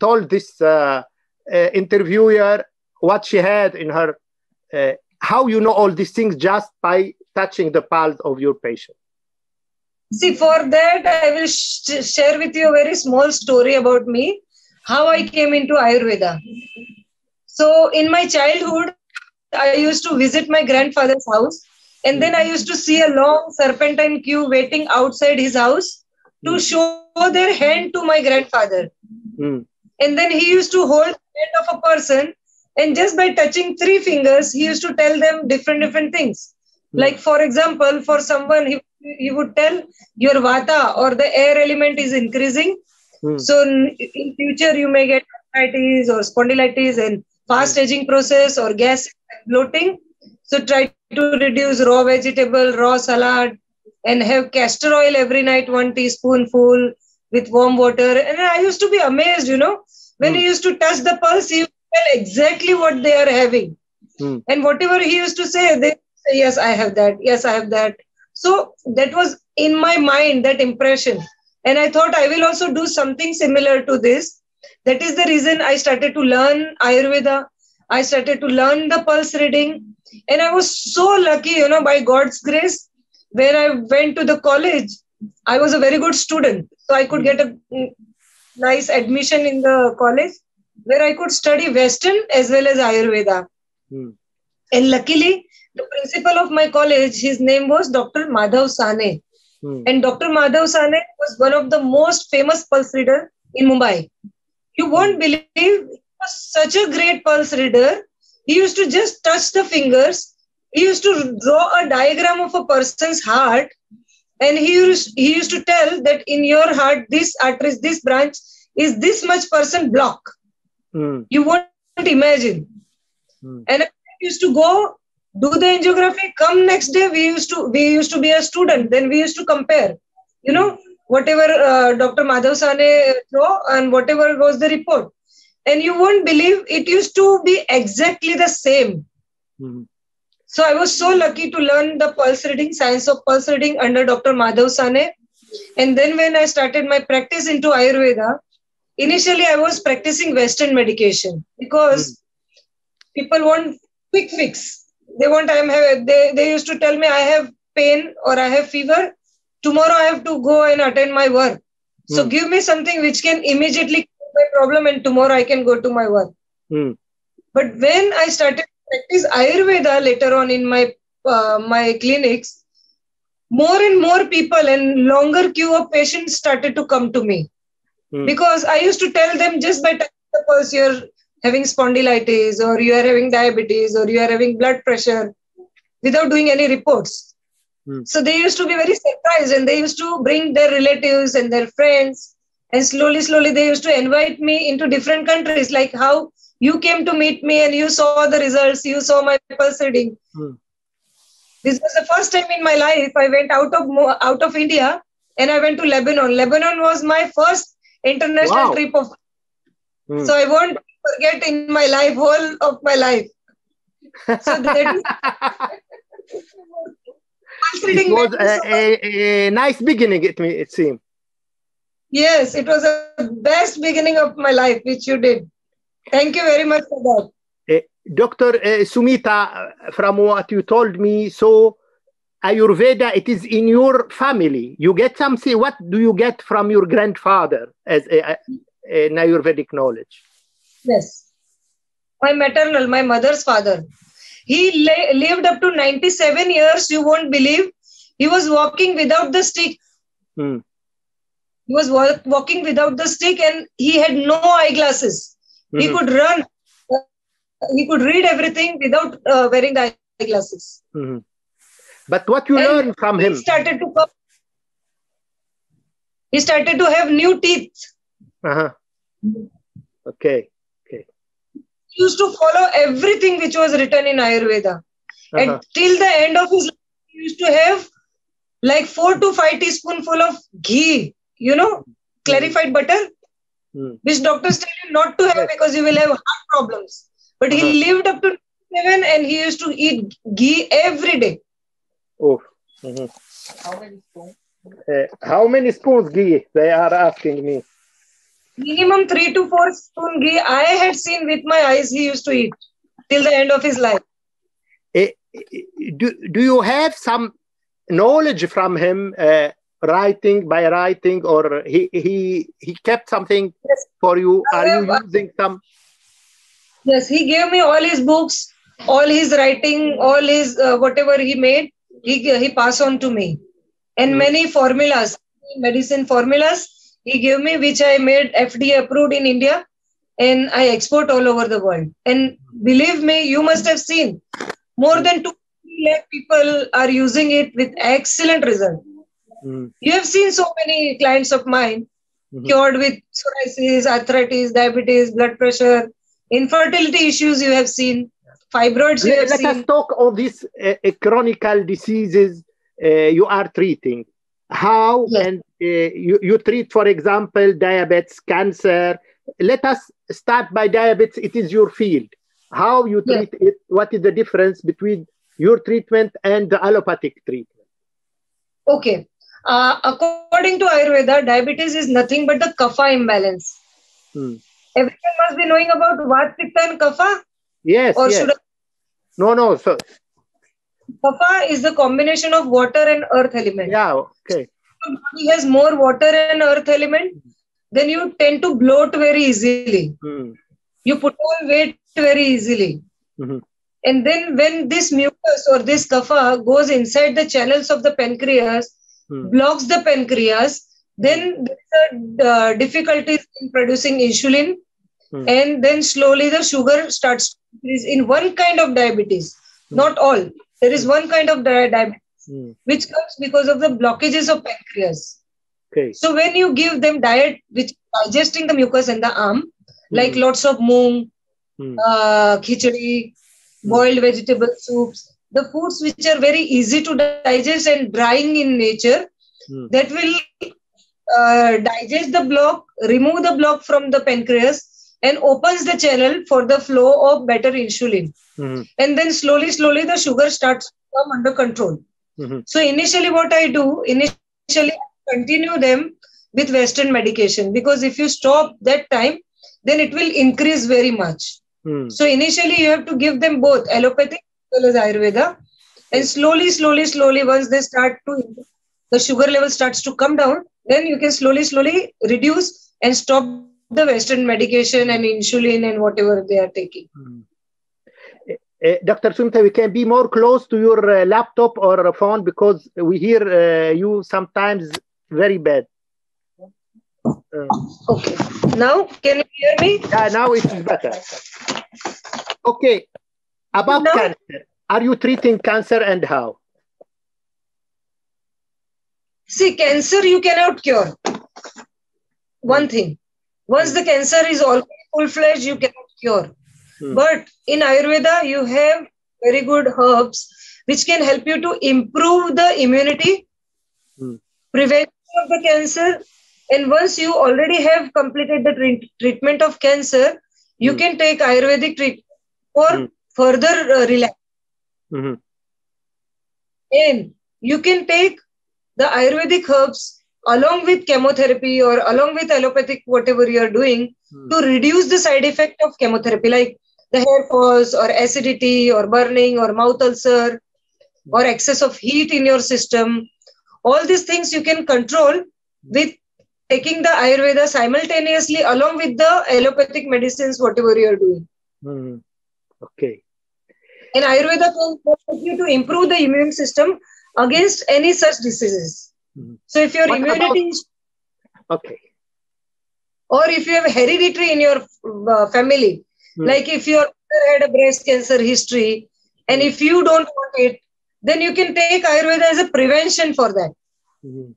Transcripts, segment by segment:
told this uh, uh, interviewer what she had in her. Uh, how you know all these things just by touching the pulse of your patient? See, for that, I will sh- share with you a very small story about me, how I came into Ayurveda. So, in my childhood, I used to visit my grandfather's house, and then I used to see a long serpentine queue waiting outside his house to show their hand to my grandfather. Mm. And then he used to hold the hand of a person, and just by touching three fingers, he used to tell them different different things. Like for example, for someone he, he would tell your vata or the air element is increasing. Hmm. So in, in future you may get arthritis or spondylitis and fast aging process or gas bloating. So try to reduce raw vegetable, raw salad, and have castor oil every night, one teaspoonful with warm water. And I used to be amazed, you know, when he used to touch the pulse, he would tell exactly what they are having. Hmm. And whatever he used to say, they say, Yes, I have that. Yes, I have that. So that was in my mind, that impression. And I thought I will also do something similar to this. That is the reason I started to learn Ayurveda. I started to learn the pulse reading. And I was so lucky, you know, by God's grace, when I went to the college, I was a very good student. So I could get a mm, nice admission in the college where I could study Western as well as Ayurveda. Hmm. And luckily, the principal of my college, his name was Dr. Madhav Sane. Hmm. And Dr. Madhav Sane was one of the most famous pulse reader in Mumbai. You won't believe he was such a great pulse reader. He used to just touch the fingers. He used to draw a diagram of a person's heart. And he used, he used to tell that in your heart, this artery, this branch is this much person block. Hmm. You won't imagine. Hmm. And I used to go do the angiography. Come next day, we used to we used to be a student. Then we used to compare. You know whatever uh, Dr. Madhav Sane throw and whatever was the report. And you won't believe it used to be exactly the same. Hmm. So I was so lucky to learn the pulse reading, science of pulse reading under Dr. Madhav Sane. And then when I started my practice into Ayurveda, initially I was practicing Western medication because people want quick fix. They want I'm have they, they used to tell me I have pain or I have fever. Tomorrow I have to go and attend my work. So Hmm. give me something which can immediately cure my problem and tomorrow I can go to my work. Hmm. But when I started practice Ayurveda later on in my uh, my clinics, more and more people and longer queue of patients started to come to me Hmm. because I used to tell them just by touching the pulse, you're having spondylitis or you are having diabetes or you are having blood pressure without doing any reports. Hmm. So they used to be very surprised and they used to bring their relatives and their friends. And slowly, slowly, they used to invite me into different countries, like how you came to meet me and you saw the results, you saw my pulse reading. Hmm. This was the first time in my life I went out of out of India and I went to Lebanon. Lebanon was my first international Wow. trip of Hmm. so I won't forget in my life, whole of my life. So that it was a, a, a nice beginning. It me it seemed. yes, it was the best beginning of my life, which you did. Thank you very much for that. Uh, Dr. Uh, Sumita, uh, from what you told me, so Ayurveda, it is in your family. You get something. What do you get from your grandfather as a, a, an Ayurvedic knowledge? Yes. My maternal, my mother's father. He la- lived up to 97 years. You won't believe. He was walking without the stick. Hmm. He was wa- walking without the stick and he had no eyeglasses. He Mhm. could run. Uh, He could read everything without uh, wearing the eyeglasses. Mhm. But what you And learn from him? He started to come. He started to have new teeth. Uh-huh. Okay. He used to follow everything which was written in Ayurveda. Uh-huh. And till the end of his life, he used to have like four to five teaspoonful of ghee, you know, clarified butter, Hmm. which doctors not to have because you will have heart problems. But he Uh-huh. lived up to seven and he used to eat ghee every day. Oh. Mhm. Uh, how many spoons ghee? They are asking me. minimum three to four spoon ghee I had seen with my eyes he used to eat till the end of his life. Uh, do, do you have some knowledge from him uh, writing by writing or he he he kept something Yes. for you are you using some Yes, he gave me all his books, all his writing, all his uh, whatever he made, he he passed on to me, and Hmm. many formulas, medicine formulas, he gave me which I made FDA approved in India, and I export all over the world. And believe me, you must have seen more than two lakh people are using it with excellent result. Mm, You have seen so many clients of mine mhm. cured with psoriasis, arthritis, diabetes, blood pressure, infertility issues you have seen, fibroids you Let, us talk of these uh, uh, chronic diseases uh, you are treating. How Yes. and uh, you, you treat, for example, diabetes, cancer. Let us start by diabetes. It is your field. How you Yes. treat it? What is the difference between your treatment and the allopathic treatment? Okay. Uh, according to Ayurveda, diabetes is nothing but the kapha imbalance. Hmm. Everyone must be knowing about Vata, Pitta, and kapha, Yes, or yes. should I? No, no. So Kapha is the combination of water and earth element. yeah, okay. If your body has more water and earth element, then you tend to bloat very easily. Hmm. You put on weight very easily. Mhm. And then when this mucus or this kapha goes inside the channels of the pancreas, Hmm. blocks the pancreas, then there are uh, difficulties in producing insulin, Hmm. and then slowly the sugar starts to increase in one kind of diabetes, Hmm. not all. There is one kind of di- diabetes Hmm. which comes because of the blockages of pancreas. Okay. So when you give them diet which digesting the mucus and the ama, like Hmm. lots of moong, Hmm. uh, khichdi, boiled vegetable soups, the foods which are very easy to digest and drying in nature, Hmm. that will uh, digest the block, remove the block from the pancreas, and opens the channel for the flow of better insulin. Mhm. And then slowly, slowly, the sugar starts to come under control. Mhm. So initially, what I do, initially I continue them with Western medication because if you stop that time, then it will increase very much. Hmm. So initially, you have to give them both allopathic well as Ayurveda, and slowly, slowly, slowly, once they start to the sugar level starts to come down, then you can slowly, slowly reduce and stop the Western medication and insulin and whatever they are taking. Hmm. Uh, Dr. Sumita, we can be more close to your uh, laptop or phone because we hear uh, you sometimes very bad. Okay. Now, can you hear me? yeah, now it is better. Okay, about Now- cancer. Are you treating cancer and how? See, cancer you cannot cure. One thing. Once the cancer is all full fledged, you cannot cure. Hmm. But in Ayurveda, you have very good herbs which can help you to improve the immunity, Hmm. prevention of the cancer. And once you already have completed the treatment of cancer, you Hmm. can take Ayurvedic treatment for Hmm. Further uh, relax. Mhm. And you can take the Ayurvedic herbs along with chemotherapy or along with allopathic, whatever you are doing, Hmm. to reduce the side effect of chemotherapy, like the hair falls or acidity or burning or mouth ulcer or excess of heat in your system. All these things you can control with taking the Ayurveda simultaneously along with the allopathic medicines, whatever you are doing. Mhm. Okay. And Ayurveda can you to improve the immune system against any such diseases. Mhm. So if your What immunity is Okay. or if you have hereditary in your uh, family, Hmm. like if your mother had a breast cancer history, and if you don't want it, then you can take Ayurveda as a prevention for that. Mhm.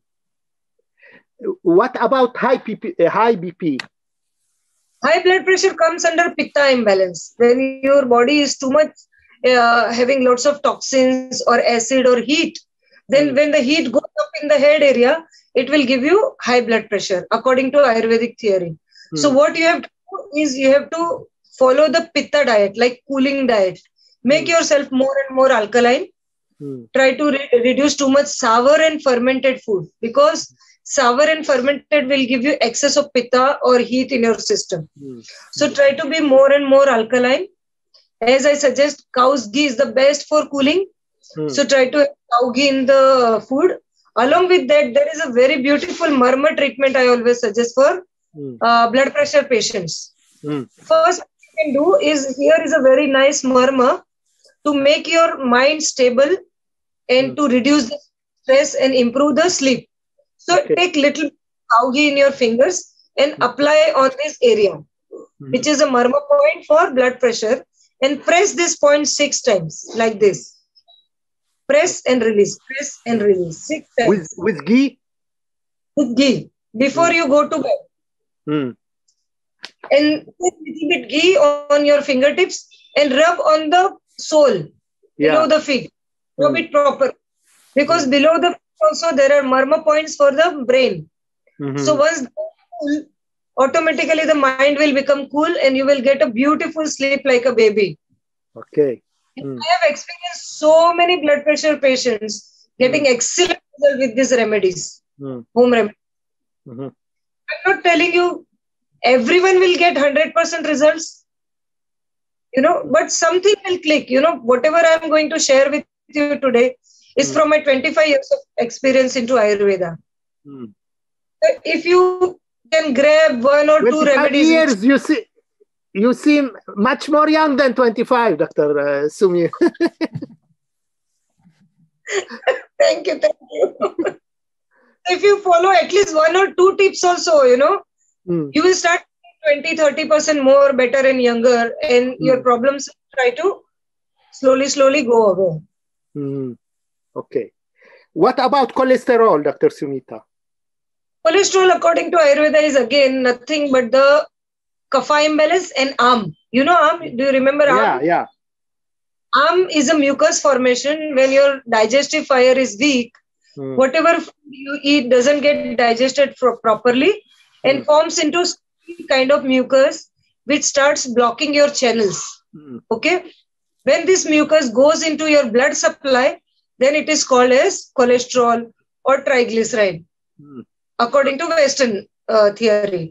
What about high BP? Uh, high BP? High blood pressure comes under pitta imbalance when your body is too much uh, having lots of toxins or acid or heat. Then, Hmm. when the heat goes up in the head area, it will give you high blood pressure according to Ayurvedic theory. So, Hmm. what you have to do is you have to follow the pitta diet, like cooling diet. Make Hmm. yourself more and more alkaline. Hmm. Try to re- reduce too much sour and fermented food because sour and fermented will give you excess of pitta or heat in your system. Mm. So try to be more and more alkaline. As I suggest, cow's ghee is the best for cooling. Mm. So try to have cow ghee in the food. Along with that, there is a very beautiful marma treatment I always suggest for Mm. uh, blood pressure patients. Mm. First, you can do is here is a very nice marma to make your mind stable and Mm. to reduce the stress and improve the sleep. So Okay. take little cow ghee in your fingers and Mm. apply on this area, Mm. which is a marma point for blood pressure, and press this point six times like this. Press and release, press and release six times with with ghee. with ghee before Mm. you go to bed. Mm. and put a little bit ghee on your fingertips and rub on the sole below Yeah. the feet. Rub Mm. it proper because below the feet also there are marma points for the brain. Mhm. So once automatically the mind will become cool and you will get a beautiful sleep like a baby. okay. Mm. I have experienced so many blood pressure patients getting excellent result with these remedies, Mm. home remedies. Mhm. I'm not telling you everyone will get 100% results, you know, but something will click. You know, whatever I'm going to share with you today is Mm. from my 25 years of experience into Ayurveda. Mm. So if you can grab one or two remedies, years, you see, you seem much more young than 25, Dr. Uh, Sumi. thank you, thank you. if you follow at least one or two tips also, you know, Mm. you will start 20 30% more better and younger and your Mm. problems try to slowly slowly go away Mm. Okay. What about cholesterol, Dr. Sumita? Cholesterol according to ayurveda is again nothing but the kapha imbalance and ama you know ama do you remember Yeah, ama yeah. ama is a mucus formation when your digestive fire is weak Mm. whatever you eat doesn't get digested pro- properly and Mm. forms into kind of mucus which starts blocking your channels Mm. okay when this mucus goes into your blood supply then it is called as cholesterol or triglyceride. According to western uh, theory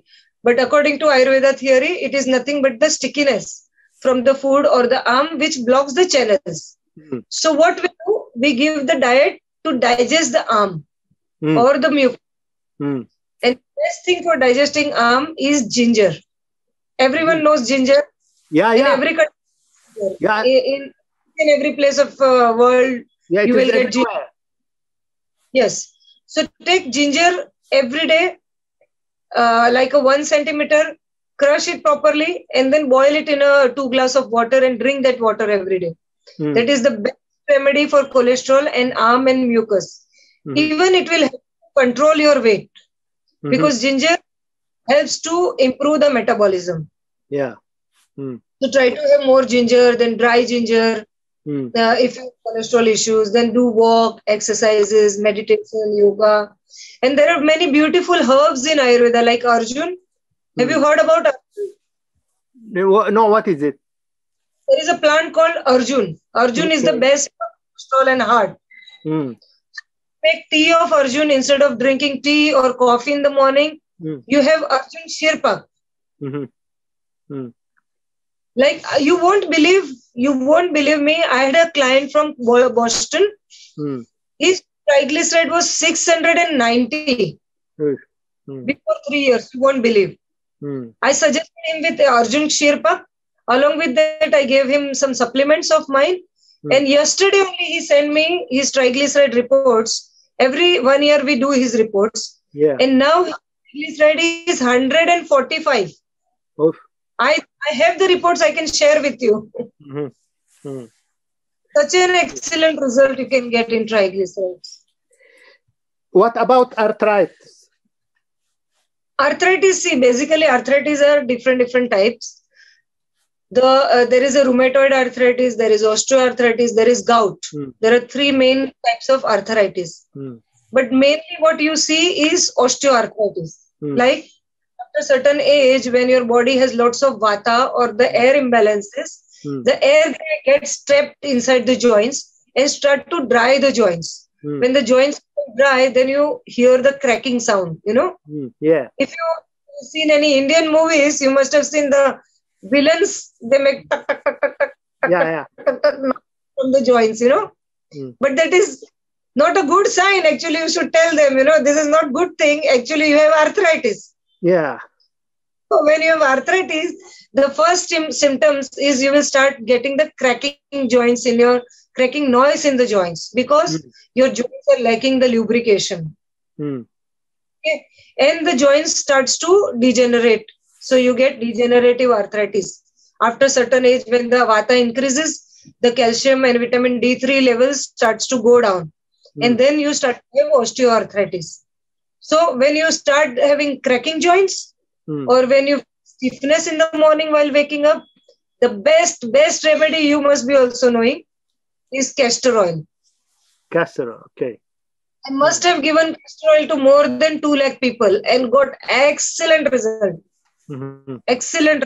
but according to ayurveda theory it is nothing but the stickiness from the food or the ama which blocks the channels Mm. so what we do we give the diet to digest the ama Mm. or the mucus Mm. and best thing for digesting ama is ginger everyone Mm. knows ginger Yeah, in yeah. every country Yeah, in, in every place of uh, world yeah. You will get ginger. Yes. So take ginger every day, uh, like a one centimeter, crush it properly, and then boil it in a two glass of water and drink that water every day. Mm. That is the best remedy for cholesterol and ama and mucus. Mhm. Even it will help you control your weight Mhm. because ginger helps to improve the metabolism. Yeah. Mm. So try to have more ginger than dry ginger. Mm. uh, if you have cholesterol issues, then do walk, exercises, meditation, yoga. And there are many beautiful herbs in Ayurveda, like Arjun. Have you heard about Arjun? No, no, what is it? There is a plant called Arjun. Arjun is the best for cholesterol and heart. Mm. Make tea of Arjun instead of drinking tea or coffee in the morning. Mm. You have Arjun Shirpak. Mhm. Like uh, you won't believe, you won't believe me. I had a client from Boston. Mm. His triglyceride was 690 Mm. before three years. You won't believe. Mm. I suggested him with Arjun Shirpak. Along with that, I gave him some supplements of mine. Hmm. And yesterday only he sent me his triglyceride reports. Every one year we do his reports. Yeah. And now his triglyceride is 145. Oof. I, I have the reports I can share with you. Mhm. Mm. Such an excellent result you can get in triglycerides. What about arthritis? arthritis see basically arthritis are different different types the uh, there is a rheumatoid arthritis there is osteoarthritis there is gout Hmm. there are three main types of arthritis Mm. but mainly what you see is osteoarthritis Hmm. like after a certain age when your body has lots of vata or the air imbalances Mm. the air gets trapped inside the joints and start to dry the joints Mm. when the joints dry, then you hear the cracking sound, you know. Mm, yeah. If you've seen any Indian movies, you must have seen the villains, they make tuck, tuck, tuck, tuck, tuck, Yeah, yeah. tuck, tuck from the joints, you know. But that is not a good sign. Actually, you should tell them, you know, this is not good thing. Actually, you have arthritis. Yeah. So when you have arthritis, the first symptoms is you will start getting the cracking joints in your cracking noise in the joints because Mm. your joints are lacking the lubrication. Mm. and the joints starts to degenerate. So you get degenerative arthritis. After certain age when the vata increases the calcium and vitamin d3 levels starts to go down. And then you start to have osteoarthritis so when you start having cracking joints Mm. or when you stiffness in the morning while waking up the best best remedy you must be also knowing is castor oil Castor. oil, Okay. i must have given castor oil to more than 2 lakh people and got excellent result Mhm. excellent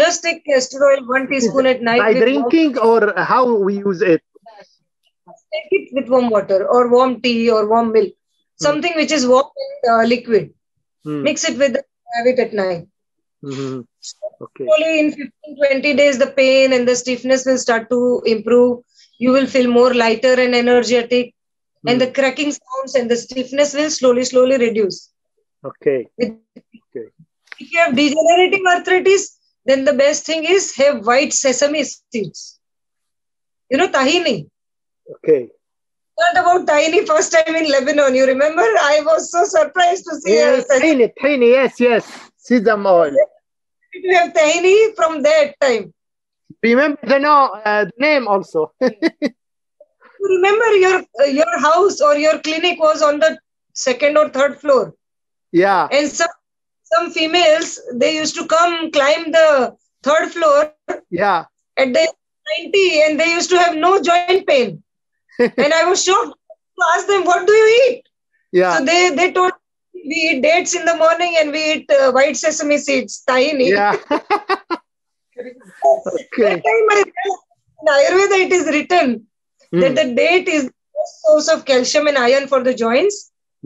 just take castor oil one teaspoon at night By drinking or how we use it? take it with warm water or warm tea or warm milk something which is warm and uh, liquid Mm. mix it with have it at night Mhm. Okay. slowly in 15 20 days the pain and the stiffness will start to improve you will feel more lighter and energetic and the cracking sounds and the stiffness will slowly slowly reduce Okay. With- if you have degenerative arthritis then the best thing is have white sesame seeds you know tahini Okay. Not about tahini first time in lebanon you remember i was so surprised to see Yes, sesame. tiny, tiny. Yes, yes. Sesame oil. you have tahini from that time Remember the, no, uh, the name also. Remember your uh, your house or your clinic was on the second or third floor yeah. and some some females they used to come climb the third floor Yeah. at the 90 and they used to have no joint pain and i was shocked to ask them what do you eat Yeah. so they they told we eat dates in the morning and we eat uh, white sesame seeds tahini yeah. okay. that time I in ayurveda it is written that Mm. the date is the best source of calcium and iron for the joints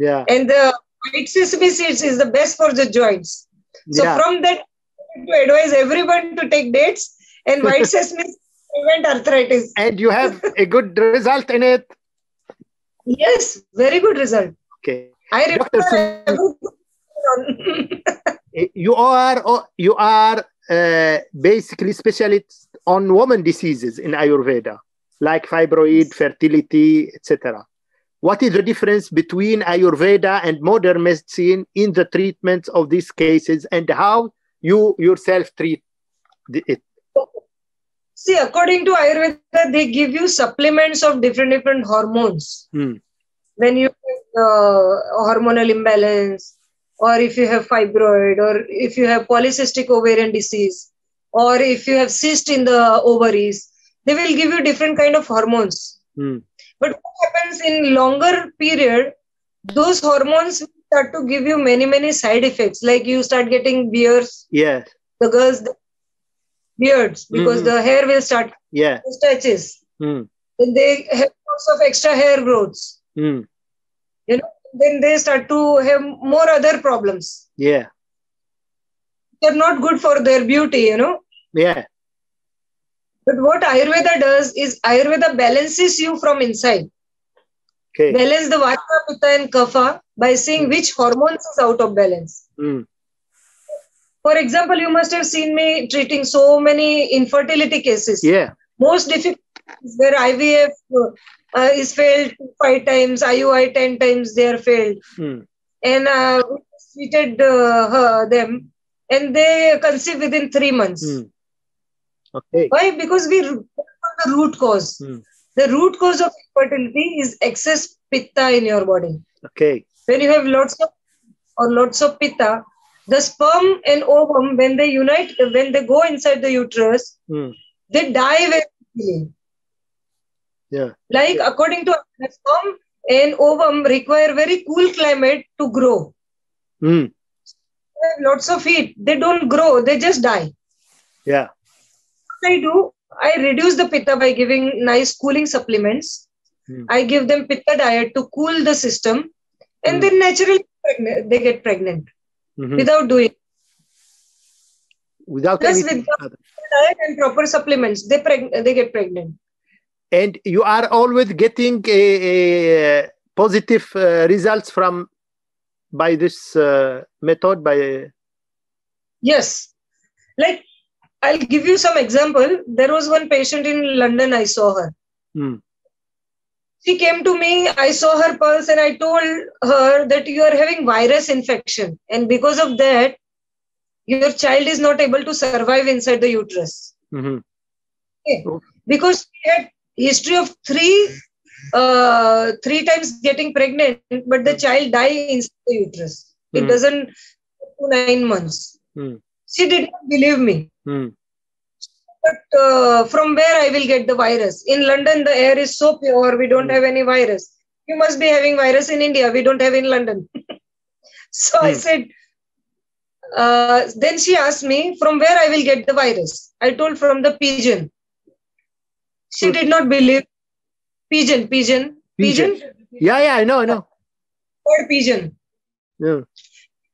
Yeah. and the white sesame seeds is the best for the joints. So Yeah. from that, to advise everyone to take dates and white sesame seeds prevent arthritis. And you have a good result in it. Yes, very good result. Okay. I Dr. remember. You are oh, you are uh, basically specialists on woman diseases in Ayurveda, like fibroid, fertility, etc. What is the difference between Ayurveda and modern medicine in the treatment of these cases, and how you yourself treat the, it? See, according to Ayurveda, they give you supplements of different different hormones. Hmm. When you have uh, hormonal imbalance, or if you have fibroid, or if you have polycystic ovarian disease, or if you have cyst in the ovaries, they will give you different kind of hormones. Hmm. But what happens in longer period, those hormones start to give you many many side effects. Like you start getting beers. Yes. the girls beards because Mhm. the hair will start Yeah. mustaches. Hmm. Then they have lots of extra hair growths. Hmm. You know, then they start to have more other problems. Yeah. They're not good for their beauty, you know. Yeah. But what Ayurveda does is Ayurveda balances you from inside. Okay. Balance the Vata, Pitta, and Kapha by seeing which hormones is out of balance. For example, you must have seen me treating so many infertility cases. Yeah. Most difficult where IVF uh, is failed five times, IUI 10 times, they are failed. Hmm. And uh, we treated uh, her, them and they conceive within three months. Hmm. Okay. Why? Because we the root cause. Hmm. The root cause of infertility is excess pitta in your body. Okay. When you have lots of or lots of pitta, the sperm and ovum, when they unite, when they go inside the uterus, Hmm. they die very quickly. Yeah. Like according to the sperm and ovum require very cool climate to grow. Have Lots of heat, they don't grow, they just die. Yeah. What I do, I reduce the pitta by giving nice cooling supplements. Hmm. I give them pitta diet to cool the system, and Hmm. then naturally they get pregnant Mhm. without doing Without Plus anything with- diet and proper supplements. They preg- they get pregnant. and you are always getting a, a positive uh, results from by this uh, method by Yes. Like I'll give you some example. There was one patient in London. I saw her. Hmm. She came to me. I saw her pulse, and I told her that you are having virus infection, and because of that, your child is not able to survive inside the uterus. Mhm. Because she had history of three uh, three times getting pregnant, but the child died inside the uterus. It Hmm. doesn't to nine months. Hmm. She did not believe me. Hmm. But uh, from where I will get the virus? In London, the air is so pure. We don't Hmm. have any virus. You must be having virus in India. We don't have in London. so I Hmm. said. Uh, then she asked me from where I will get the virus. I told from the pigeon. She Hmm. did not believe. Pigeon, pigeon, pigeon. yeah yeah i know i know Bird pigeon. yeah.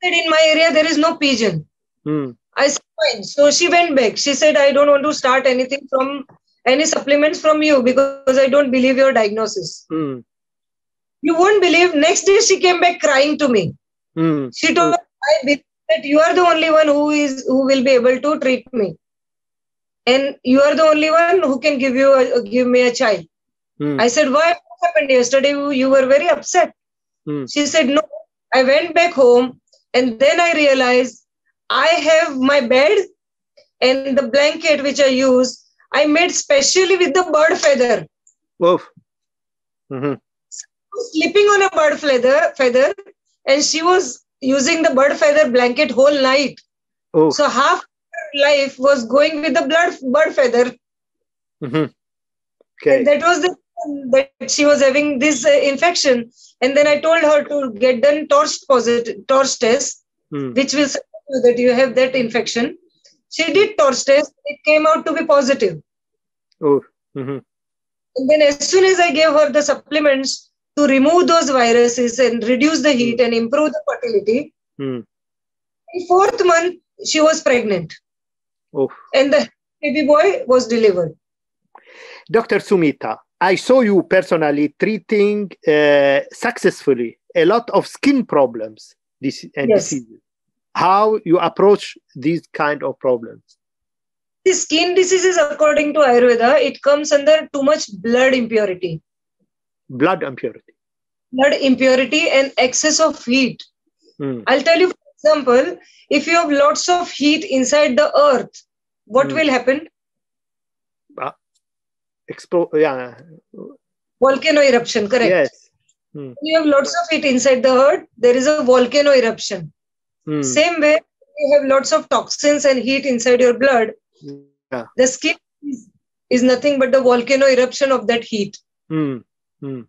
Said in my area there is no pigeon. Hmm. I said, fine. So she went back. She said, I don't want to start anything from any supplements from you because I don't believe your diagnosis. Hmm. You won't believe. Next day she came back crying to me. Hmm. She told I believe that you are the only one who is who will be able to treat me. And you are the only one who can give you a, give me a child. Hmm. I said, Why what happened yesterday? You, were very upset. She said, No. I went back home and then I realized I have my bed and the blanket which I use, I made specially with the bird feather. Oof. Mhm. Sleeping on a bird feather, feather, and she was using the bird feather blanket whole night. Oh. So half her life was going with the blood bird feather. Mhm. Okay. And that was the that she was having this uh, infection. And then I told her to get done torch positive torch test, Hmm. which will say that you have that infection. She did torch test. It came out to be positive. Oh. Mhm. And then as soon as I gave her the supplements to remove those viruses and reduce the heat and improve the fertility, Hmm. in fourth month she was pregnant, Oh. and the baby boy was delivered. Dr. Sumita, I saw you personally treating uh, successfully a lot of skin problems this, and Yes. diseases. How you approach these kind of problems? The skin diseases, according to Ayurveda, it comes under too much blood impurity. Blood impurity. blood impurity and excess of heat. Hmm. I'll tell you, for example, if you have lots of heat inside the earth, what Hmm. will happen? Expo- yeah. Volcano eruption, correct? Yes. When you have lots of heat inside the earth, there is a volcano eruption. Hmm. Same way, you have lots of toxins and heat inside your blood, Yeah. the skin is, is nothing but the volcano eruption of that heat. Hmm. Hmm.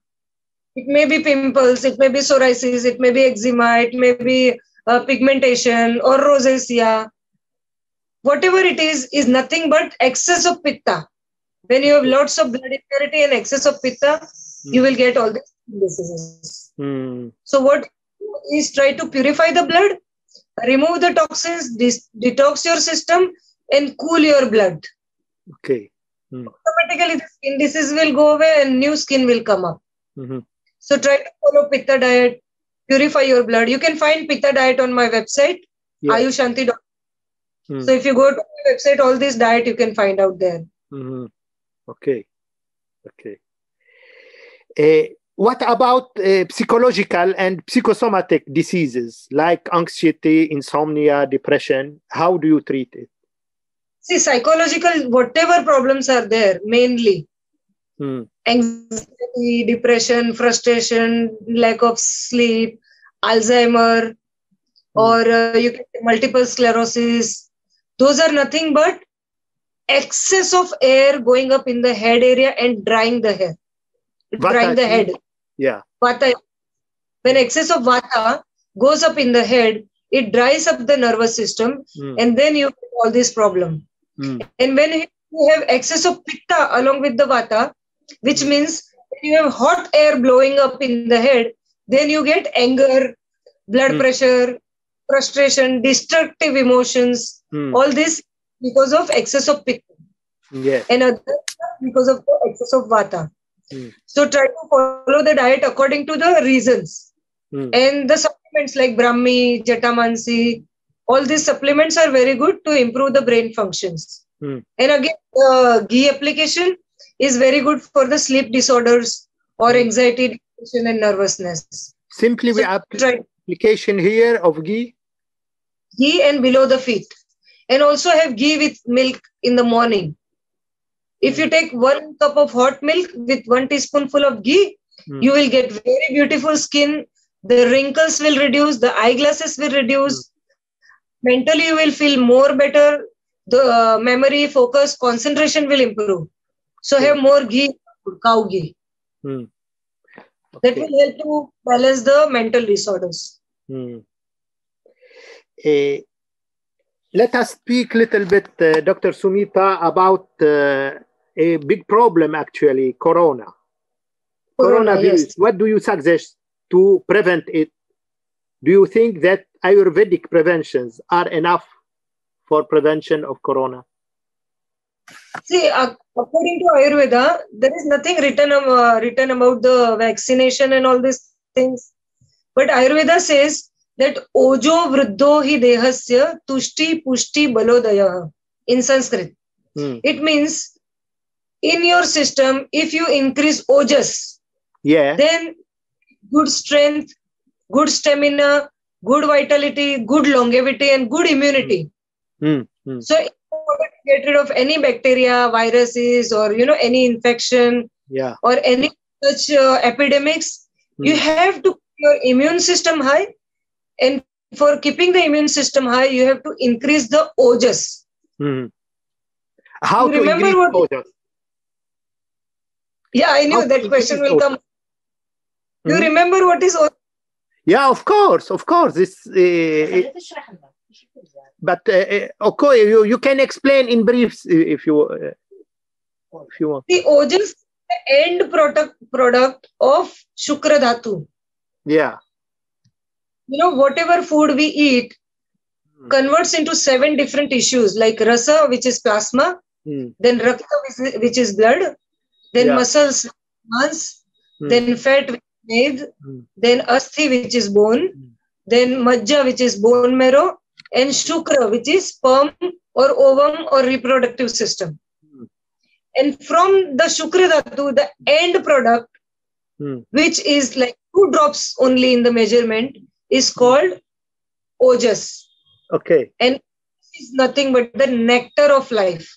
It may be pimples, it may be psoriasis, it may be eczema, it may be uh, pigmentation or rosacea. Whatever it is, is nothing but excess of pitta. When you have lots of blood impurity and excess of pitta, you will get all these diseases. Hmm. So, what is try to purify the blood, remove the toxins, detox your system, and cool your blood. Okay. Automatically, the skin disease will go away and new skin will come up. Mhm. So try to follow Pitta diet, purify your blood. You can find Pitta diet on my website, Yeah. ayushanti.com. Hmm. So if you go to my website, all this diet you can find out there. Mhm. Okay. Okay. Uh, what about uh, psychological and psychosomatic diseases like anxiety, insomnia, depression? How do you treat it? See, psychological, whatever problems are there, mainly Hmm. anxiety, depression, frustration, lack of sleep, Alzheimer, or uh, you get multiple sclerosis. Those are nothing but excess of air going up in the head area and drying the hair, drying the head. Yeah. Vata. When excess of vata goes up in the head, it dries up the nervous system, Hmm. and then you get all this problem. Hmm. And when you have excess of pitta along with the vata, which means When you have hot air blowing up in the head, then you get anger, blood Hmm. pressure, frustration, destructive emotions. Hmm. All this because of excess of pitta Yes. and other because of the excess of vata. Hmm. So try to follow the diet according to the reasons. Hmm. And the supplements like Brahmi, Jatamansi, all these supplements are very good to improve the brain functions. Hmm. And again, the ghee application is very good for the sleep disorders or Hmm. anxiety, depression, and nervousness. Simply we So have try application here of ghee. ghee and below the feet. And also have ghee with milk in the morning. If you take one cup of hot milk with one teaspoonful of ghee, Hmm. you will get very beautiful skin. The wrinkles will reduce, the eyeglasses will reduce. Mentally, you will feel more better. The uh, memory, focus, concentration will improve. So, have more ghee, cow ghee. Hmm. That will help to balance the mental disorders. Hmm. Eh, let us speak a little bit, uh, Dr. Sumita, about uh, a big problem actually, corona. Corona, Coronavirus. yes. What do you suggest to prevent it? Do you think that Ayurvedic preventions are enough for prevention of corona? See, ac- according to Ayurveda, there is nothing written um, uh, written about the vaccination and all these things. But Ayurveda says that ojo vruddho hi dehasya tushti pushti balodaya in Sanskrit. Hmm. It means in your system, if you increase ojas, Yeah. then good strength, good stamina, good vitality, good longevity, and good immunity. Hmm. Hmm. So, in order to get rid of any bacteria, viruses, or you know any infection Yeah. or any such uh, epidemics, you Hmm. have to keep your immune system high, and for keeping the immune system high, you have to increase the ojas. Hmm. How You to remember increase what- ojas? Yeah, I knew how that question will come. Hmm? You remember what is Yeah, of course, of course. It's, uh, but uh, uh, okay, you, you can explain in briefs uh, if you uh, if you want. The ojas end product product of Shukra Dhatu. Yeah. You know, whatever food we eat hmm. converts into seven different issues like rasa, which is plasma, hmm. then rakta, which is blood, then Yeah. muscles, mans, Hmm. then fat, which is made, Hmm. then asthi, which is bone, Hmm. then majja, which is bone marrow, and shukra, which is sperm or ovum or reproductive system. And from the shukra dhatu, the end product, which is like two drops only in the measurement, is called ojas. Okay. And is nothing but the nectar of life.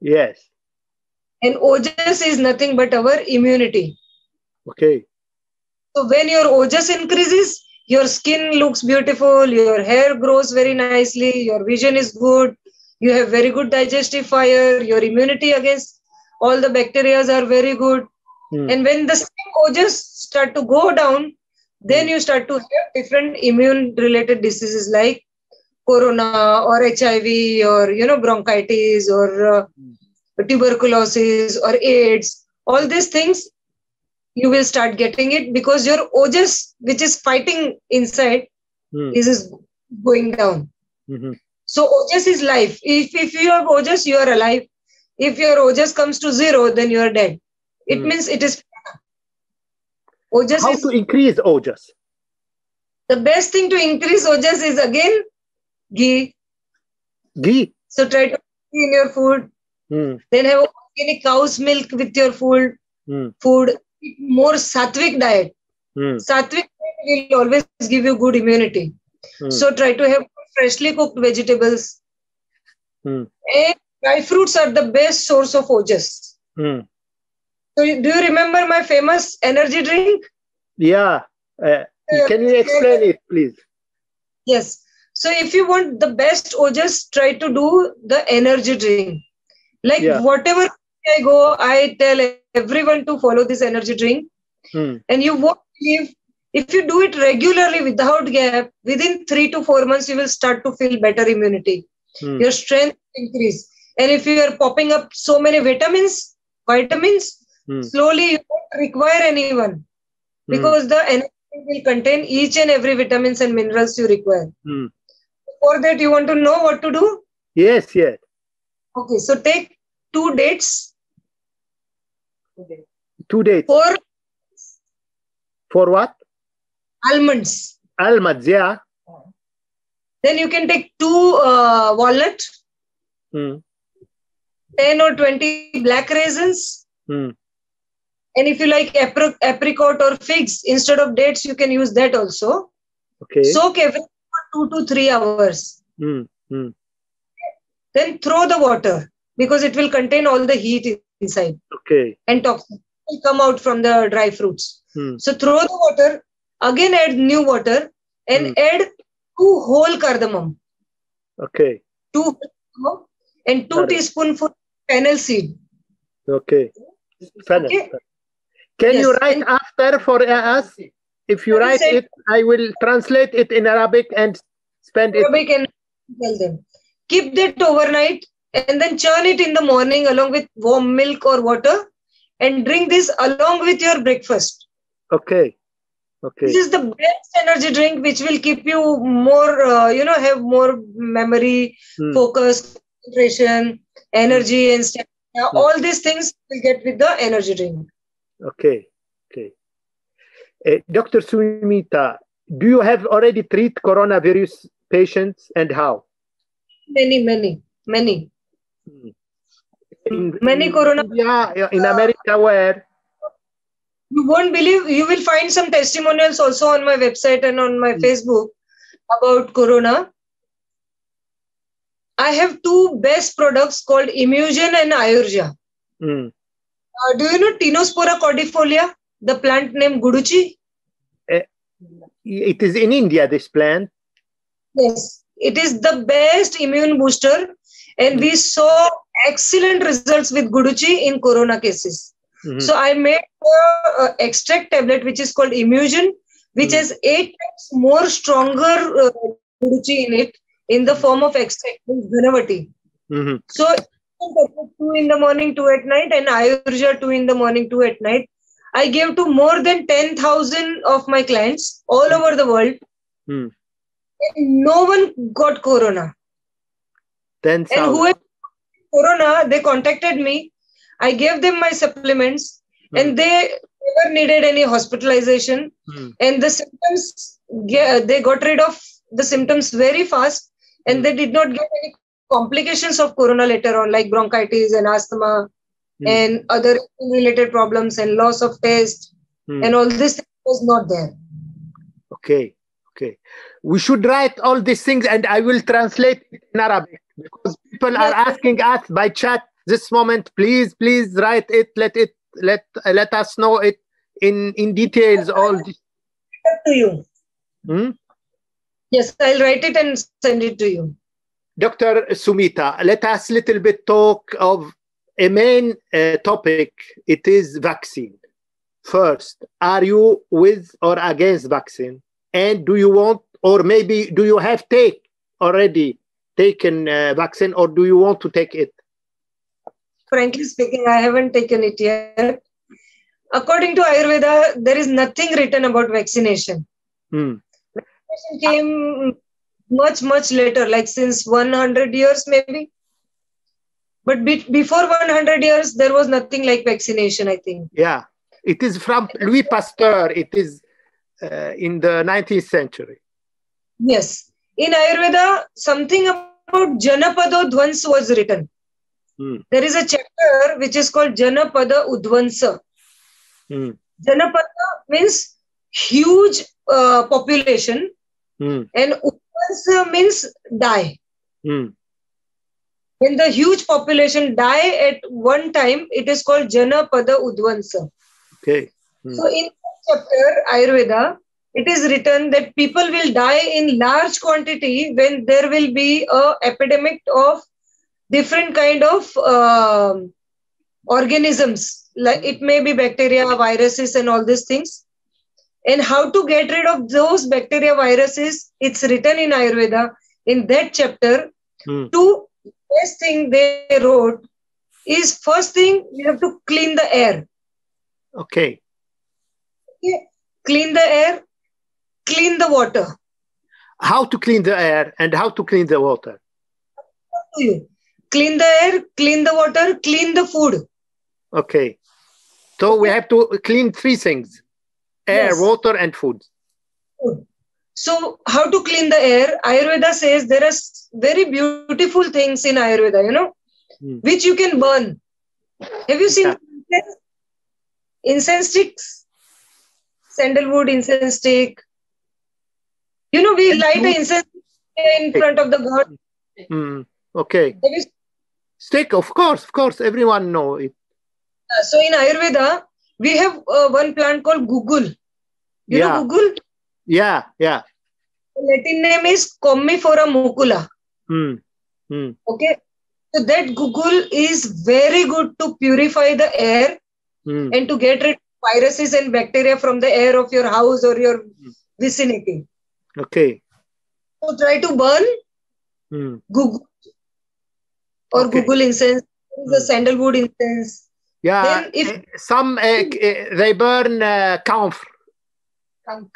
Yes. And ojas is nothing but our immunity. Okay. So when your ojas increases, your skin looks beautiful, your hair grows very nicely, your vision is good, you have very good digestive fire, your immunity against all the bacteria are very good. Hmm. And when the same ojas start to go down, then you start to have different immune related diseases like corona or HIV or you know bronchitis or uh, tuberculosis or AIDS. All these things you will start getting it because your ojas, which is fighting inside, Hmm. is, going down. Mhm. So ojas is life. If if you have ojas, you are alive. If your ojas comes to zero, then you are dead. It Hmm. means it is ojas How is to increase ojas? the best thing to increase ojas is again ghee. Ghee. So try to in your food. Hmm. Then have organic cow's milk with your food. Hmm. Food. More sattvic diet. Hmm. Sattvic diet will always give you good immunity. Hmm. So try to have freshly cooked vegetables. Hmm. And dry fruits are the best source of ojas. So do you remember my famous energy drink? Yeah. Uh, can you explain it, please? Yes. So if you want the best ojas, try to do the energy drink. Like Yeah. whatever I go, I tell everyone to follow this energy drink. Hmm. And you won't believe if you do it regularly without gap, within three to four months, you will start to feel better immunity. Hmm. Your strength increase. And if you are popping up so many vitamins, vitamins, Hmm. slowly you won't don't require anyone Hmm. because the energy will contain each and every vitamins and minerals you require. Hmm. For that, you want to know what to do? Yes, yes. Okay, so take two dates, Two dates. four For what? almonds. Almonds, yeah. Then you can take two uh, walnut, Hmm. 10 or 20 black raisins. Hmm. And if you like apri- apricot or figs, instead of dates, you can use that also. Okay. Soak everything for two to three hours. Hmm. Hmm. Then throw the water because it will contain all the heat inside Okay. and toxin will come out from the dry fruits. Hmm. So throw the water, again add new water and Hmm. add two whole cardamom, Okay. two and two teaspoonful fennel seed. Okay. Fennel. Okay. Can you write and- after for us? If you write it, I will translate it in Arabic and spend it. Arabic and tell them. Keep that overnight and then churn it in the morning along with warm milk or water and drink this along with your breakfast. Okay. Okay. This is the best energy drink which will keep you more, uh, you know, have more memory, Hmm. focus, concentration, energy, and stamina. Hmm. All these things will get with the energy drink. Okay. Okay. Uh, Dr. Sumita, do you have already treat coronavirus patients and how? Many, many, many. In, Many in corona- India, in America, where? You won't believe, you will find some testimonials also on my website and on my Hmm. Facebook about corona. I have two best products called Immugen and Ayurja. Hmm. Uh, do you know Tinospora cordifolia, the plant named Guduchi? It is in India, this plant. Yes, it is the best immune booster, and we saw excellent results with Guduchi in corona cases. Mhm. So I made a, a extract tablet which is called Immugen, which Mhm. has eight times more stronger uh, Guduchi in it in the form of extract, Ghanavati. Mhm. So two in the morning, two at night, and Ayurja two in the morning, two at night. I gave to more than 10,000 of my clients all over the world. Hmm. And no one got corona. Ten And whoever corona, they contacted me. I gave them my supplements, Hmm. and they never needed any hospitalization. Hmm. And the symptoms, they got rid of the symptoms very fast, and Hmm. they did not get any complications of corona later on, like bronchitis and asthma and other related problems and loss of taste and all this was not there. Okay, okay. We should write all these things and I will translate in Arabic because people are asking us by chat this moment. Please, please write it. Let it let let us know it in in details. All this. To you. Hmm? Yes, I'll write it and send it to you. Dr. Sumita, let us little bit talk of a main uh, topic. It is vaccine. First, are you with or against vaccine? And do you want, or maybe do you have take already taken uh, vaccine, or do you want to take it? Frankly speaking, I haven't taken it yet. According to Ayurveda, there is nothing written about vaccination. Hmm. Vaccination came much, much later, like since 100 years maybe. But be- before 100 years, there was nothing like vaccination, I think. Yeah, it is from Louis Pasteur. It is uh, in the 19th century. Yes. In Ayurveda, something about Janapada Dhvans was written. Hmm. There is a chapter which is called Janapada Udvansa. Hmm. Janapada means huge uh, population Hmm. and Udvansa means die. Hmm. When the huge population die at one time, it is called Janapada Udvansa. Okay. Hmm. So in that chapter, Ayurveda, it is written that people will die in large quantity when there will be a epidemic of different kind of um organisms. Like it may be bacteria, viruses, and all these things. And how to get rid of those bacteria, viruses? It's written in Ayurveda in that chapter. Hmm. Two best thing they wrote is first thing you have to clean the air Okay. Okay. Clean the air, clean the water. How to clean the air and how to clean the water? you. Clean the air, clean the water, clean the food. Okay. So we have to clean three things air, Yes. water, and food. food. So, how to clean the air? Ayurveda says there are very beautiful things in Ayurveda, you know, Hmm. which you can burn. Have you seen Yeah. incense? incense sticks? Sandalwood incense stick. You know, we light an incense in front of the god. Hmm. Okay. Have Stick, of course, of course. Everyone know it. Uh, so in Ayurveda, we have uh, one plant called Gugul. You Yeah. know Gugul? Yeah, yeah. The Latin name is Commiphora mucula. Hmm. Hmm. Okay. So that Gugul is very good to purify the air Hmm. and to get rid of viruses and bacteria from the air of your house or your vicinity. Okay. So try to burn Hmm. Gugul or Okay. Gugul incense. A Hmm. sandalwood incense. Yeah. Then if- eh, some uh, they burn uh, camphor.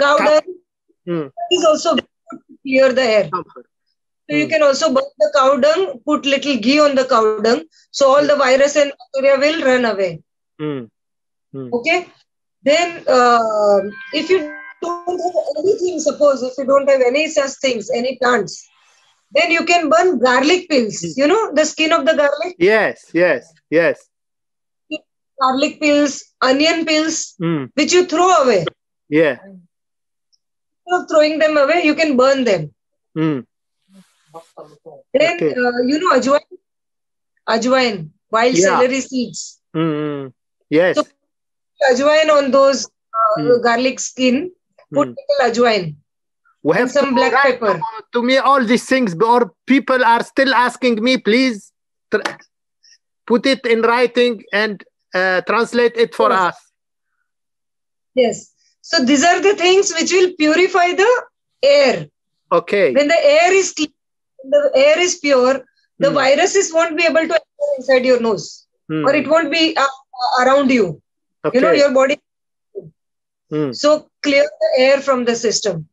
Cow dung Hmm. is also good to clear the air. Camphor. So you can also burn the cow dung, put little ghee on the cow dung, so all the virus and bacteria will run away. Hmm. Hmm. Okay. Then, uh, if you don't have anything, suppose if you don't have any such things, any plants, then you can burn garlic pills. Hmm. You know the skin of the garlic, Yes, yes, yes. garlic pills, onion pills, Hmm. which you throw away. Yeah. Instead of throwing them away, you can burn them. Hmm. Then Okay. uh, you know ajwain, ajwain, wild Yeah. celery seeds. Hmm. hmm. Yes. So- Ajwain on those uh, Hmm. garlic skin. Put Hmm. little ajwain. we have some to black pepper. to- me all these things or people are still asking me please put it in writing and uh, translate it for Yes. us Yes. So these are the things which will purify the air. okay When the air is clean, the air is pure, the Hmm. viruses won't be able to enter inside your nose, Hmm. or it won't be uh, around you. okay You know your body. Hmm. So clear the air from the system.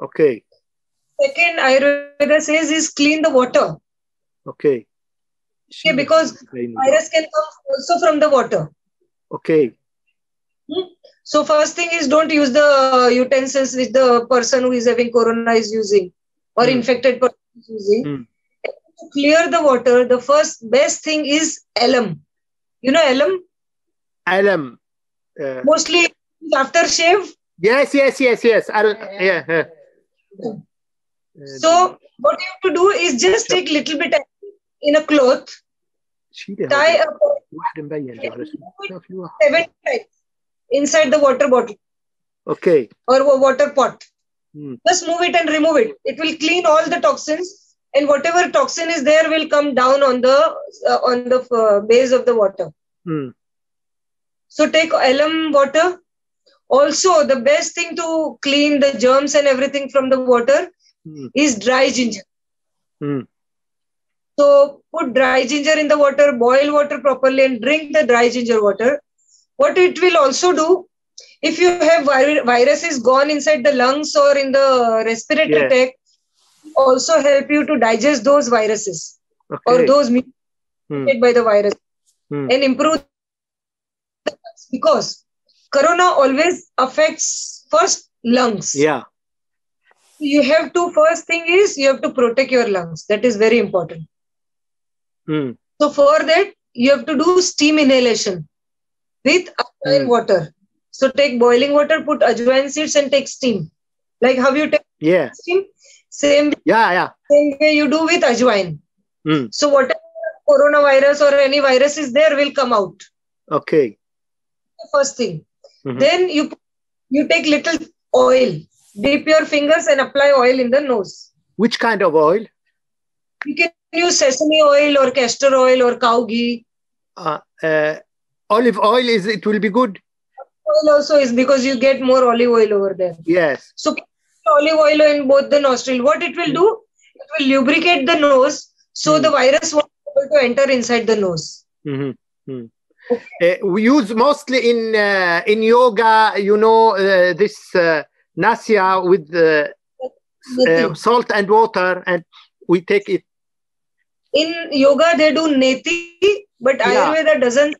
okay Second, Ayurveda says is clean the water. okay Okay, because virus can come also from the water. okay So first thing is don't use the utensils which the person who is having corona is using or Hmm. infected person is using. Hmm. To clear the water, the first best thing is alum. You know alum? alam uh, Mostly after shave? Yes, yes, yes, yes. I don't, yeah. yeah. So what you have to do is just take little bit in a cloth. Tie a seven times inside the water bottle. Okay. Or a water pot. Hmm. Just move it and remove it. It will clean all the toxins and whatever toxin is there will come down on the uh, on the uh, base of the water. Hmm. So take alum water also, the best thing to clean the germs and everything from the water Hmm. is dry ginger. Hmm. So put dry ginger in the water, boil water properly, and drink the dry ginger water. What it will also do, if you have vi- viruses gone inside the lungs or in the respiratory Yeah. tract, also help you to digest those viruses or okay those Hmm. by the virus Hmm. and improve because corona always affects first lungs. yeah You have to first thing is you have to protect your lungs. That is very important. Hmm. So for that, you have to do steam inhalation with Hmm. water. So take boiling water, put ajwain seeds, and take steam. Like how you take yeah steam, same yeah yeah same way you do with ajwain. Hmm. So whatever coronavirus or any virus is there will come out. okay first thing. Mhm. Then you you take little oil, dip your fingers and apply oil in the nose. which kind of oil You can use sesame oil or castor oil or cow ghee. uh, uh, olive oil is it will be good Olive Oil also is because you get more olive oil over there. yes So olive oil in both the nostril. What it will do? It will lubricate the nose so Hmm. the virus won't be able to enter inside the nose. Mhm. Hmm. Uh, we use mostly in uh, in yoga, you know, uh, this uh, nasya with salt and water, and we take it. In yoga, they do neti, but Yeah. Ayurveda doesn't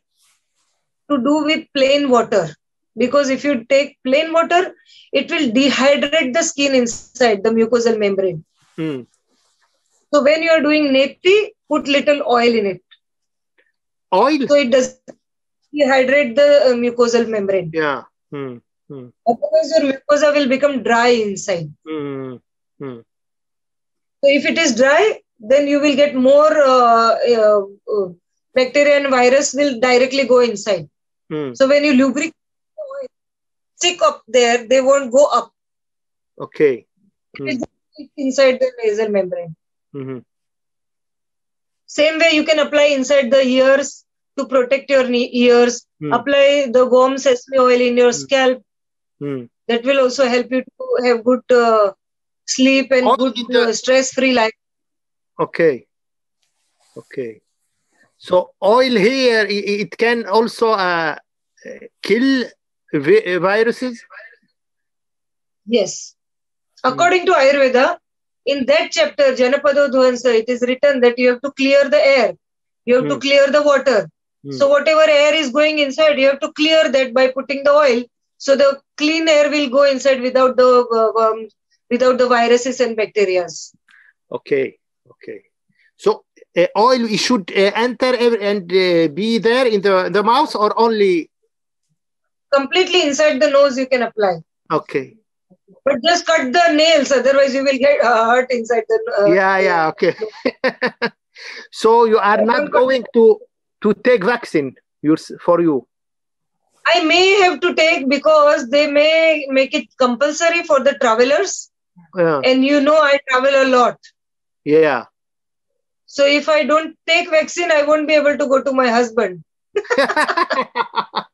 to do with plain water. Because if you take plain water, it will dehydrate the skin inside the mucosal membrane. Hmm. So when you are doing neti, put little oil in it. Oil. So it does dehydrate the uh, mucosal membrane. Yeah. Hmm. Hmm. Otherwise, your mucosa will become dry inside. Hmm. Hmm. So if it is dry, then you will get more uh, uh, uh, bacteria and virus will directly go inside. Hmm. So when you lubricate, the oil, stick up there, they won't go up Okay. Hmm. Inside the nasal membrane. Mhm. Same way you can apply inside the ears to protect your ears. Hmm. Apply the warm sesame oil in your Hmm. scalp. Hmm. That will also help you to have good uh, sleep and Only good the- uh, stress-free life. Okay. Okay. So oil here, i- i- it can also uh, kill vi- viruses. Yes. According to Ayurveda, in that chapter, Janapado Dhwansa, it is written that you have to clear the air, you have to Hmm. clear the water. Hmm. So, whatever air is going inside, you have to clear that by putting the oil. So, the clean air will go inside without the uh, um, without the viruses and bacteria. Okay. Okay. So uh, oil it should uh, enter and uh, be there in the the mouth or only. Completely inside the nose, you can apply. Okay. But just cut the nails, otherwise, you will get uh, hurt inside the. Uh, yeah. Yeah. Okay. so you are not going to to take vaccine for you. I may have to take because they may make it compulsory for the travelers. Yeah. And you know, I travel a lot. Yeah. So if I don't take vaccine, I won't be able to go to my husband. I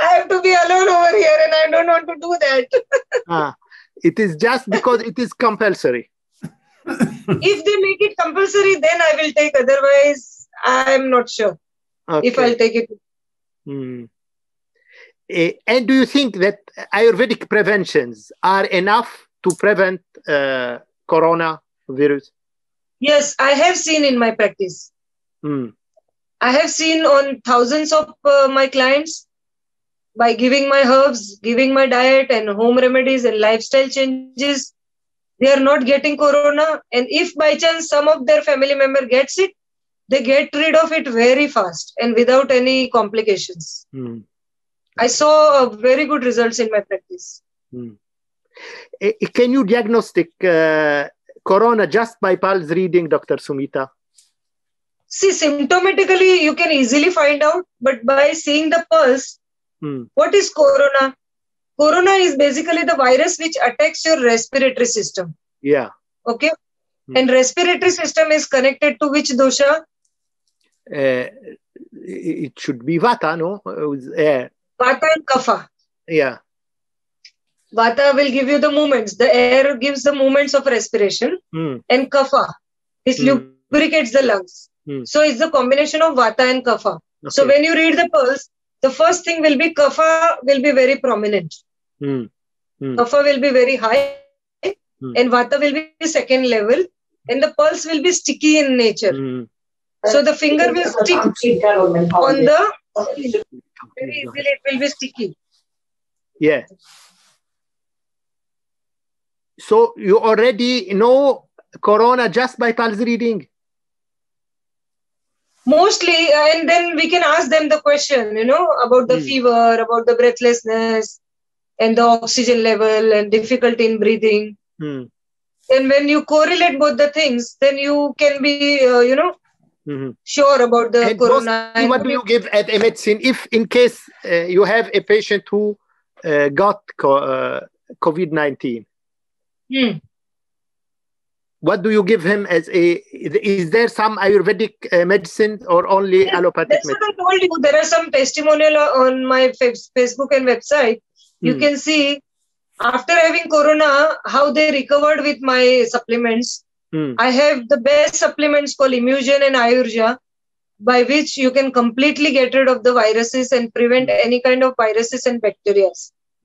have to be alone over here and I don't want to do that. Ah, it is just because it is compulsory. if they make it compulsory, then I will take. Otherwise, I'm not sure if I'll take it. Hmm. Eh, and do you think that Ayurvedic preventions are enough to prevent uh, coronavirus? Yes, I have seen in my practice. Hmm. I have seen on thousands of uh, my clients by giving my herbs, giving my diet and home remedies and lifestyle changes, they are not getting corona. And if by chance some of their family member gets it, they get rid of it very fast and without any complications. Hmm. I saw uh, very good results in my practice. Eh, Can you diagnostic uh, corona just by pulse reading, Dr. Sumita? See, symptomatically, you can easily find out, but by seeing the pulse, Hmm. what is corona? Corona is basically the virus which attacks your respiratory system. Yeah. Okay. Hmm. And respiratory system is connected to which dosha? Uh, it should be Vata, no? Uh, with air. Vata and Kapha. Yeah. Vata will give you the movements. The air gives the movements of respiration. Hmm. And Kapha, this Hmm. lubricates the lungs. Hmm. So it's the combination of Vata and Kapha. So when you read the pulse, the first thing will be Kapha will be very prominent. Hmm. Hmm. Kapha will be very high. Hmm. And Vata will be second level. And the pulse will be sticky in nature. So the finger will stick on the very easily it will be sticky. Yeah. So you already know corona just by pulse reading? Mostly, and then we can ask them the question, you know, about the Hmm. fever, about the breathlessness, and the oxygen level, and difficulty in breathing. Hmm. And when you correlate both the things, then you can be, uh, you know, Mhm. sure about the And corona. what do you give at a medicine if in case uh, you have a patient who uh, got co- uh, COVID-19? Hmm. What do you give him as a, is there some Ayurvedic uh, medicine or only Yes, allopathic That's medicine? what I told you. There are some testimonial on my fa- Facebook and website. You Hmm. can see after having corona how they recovered with my supplements. Hmm. I have the best supplements called Immugen and Ayurja. by which you can completely get rid of the viruses and prevent any kind of viruses and bacteria.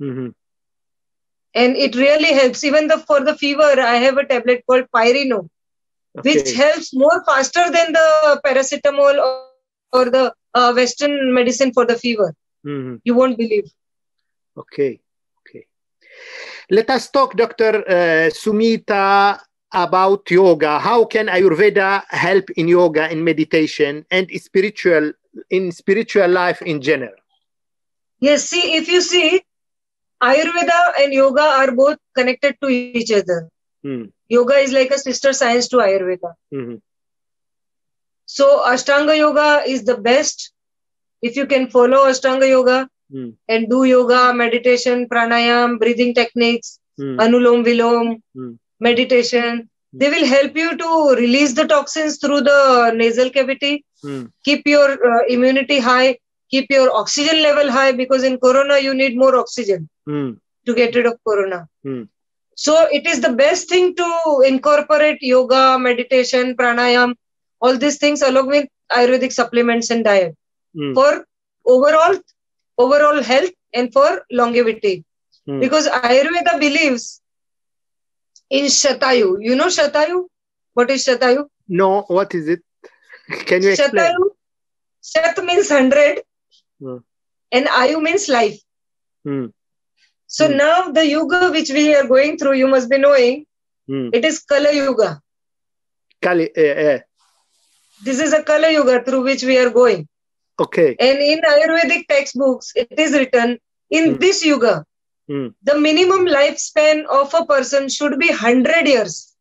Mhm. And it really helps. Even the for the fever, I have a tablet called Pyrino, which helps more faster than the paracetamol or, or the uh, Western medicine for the fever. Mhm. You won't believe. Okay. Okay. Let us talk, Dr. Uh, Sumita, about yoga. How can Ayurveda help in yoga in meditation and spiritual in spiritual life in general? Yes, see, if you see, Ayurveda and yoga are both connected to each other. Hmm. Yoga is like a sister science to Ayurveda. Mhm. So, Ashtanga Yoga is the best. If you can follow Ashtanga Yoga Hmm. and do yoga, meditation, pranayam, breathing techniques, Hmm. anulom vilom, Hmm. Meditation, they will help you to release the toxins through the nasal cavity, Hmm. keep your uh, immunity high, keep your oxygen level high because in corona you need more oxygen Hmm. to get rid of corona. Hmm. So it is the best thing to incorporate yoga, meditation, pranayam, all these things along with Ayurvedic supplements and diet Hmm. for overall overall health and for longevity. Hmm. Because Ayurveda believes in Shatayu. You know Shatayu? What is Shatayu? No, what is it? Can you explain? Shatayu. Shat means hundred, Hmm. and Ayu means life. Hmm. So Hmm. now the yuga which we are going through, you must be knowing, Hmm. it is Kala Yuga. Kali, eh, eh. This is a Kala Yuga through which we are going. Okay. And in Ayurvedic textbooks, it is written in Hmm. this Yuga, Hmm. the minimum lifespan of a person should be 100 years.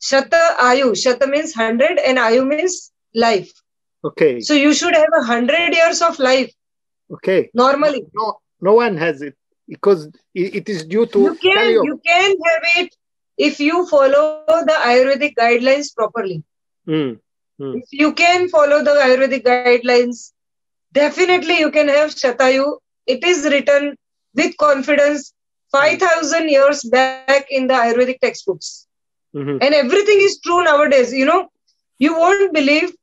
Shata Ayu. Shata means 100 and Ayu means life. Okay. So you should have a 100 years of life Okay. normally. No, no one has it because it, is due to You can, you can have it if you follow the Ayurvedic guidelines properly. Hmm. If you can follow the Ayurvedic guidelines, definitely you can have Shatayu. It is written with confidence 5000 years back in the Ayurvedic textbooks. Mhm. And everything is true nowadays. You know, you won't believe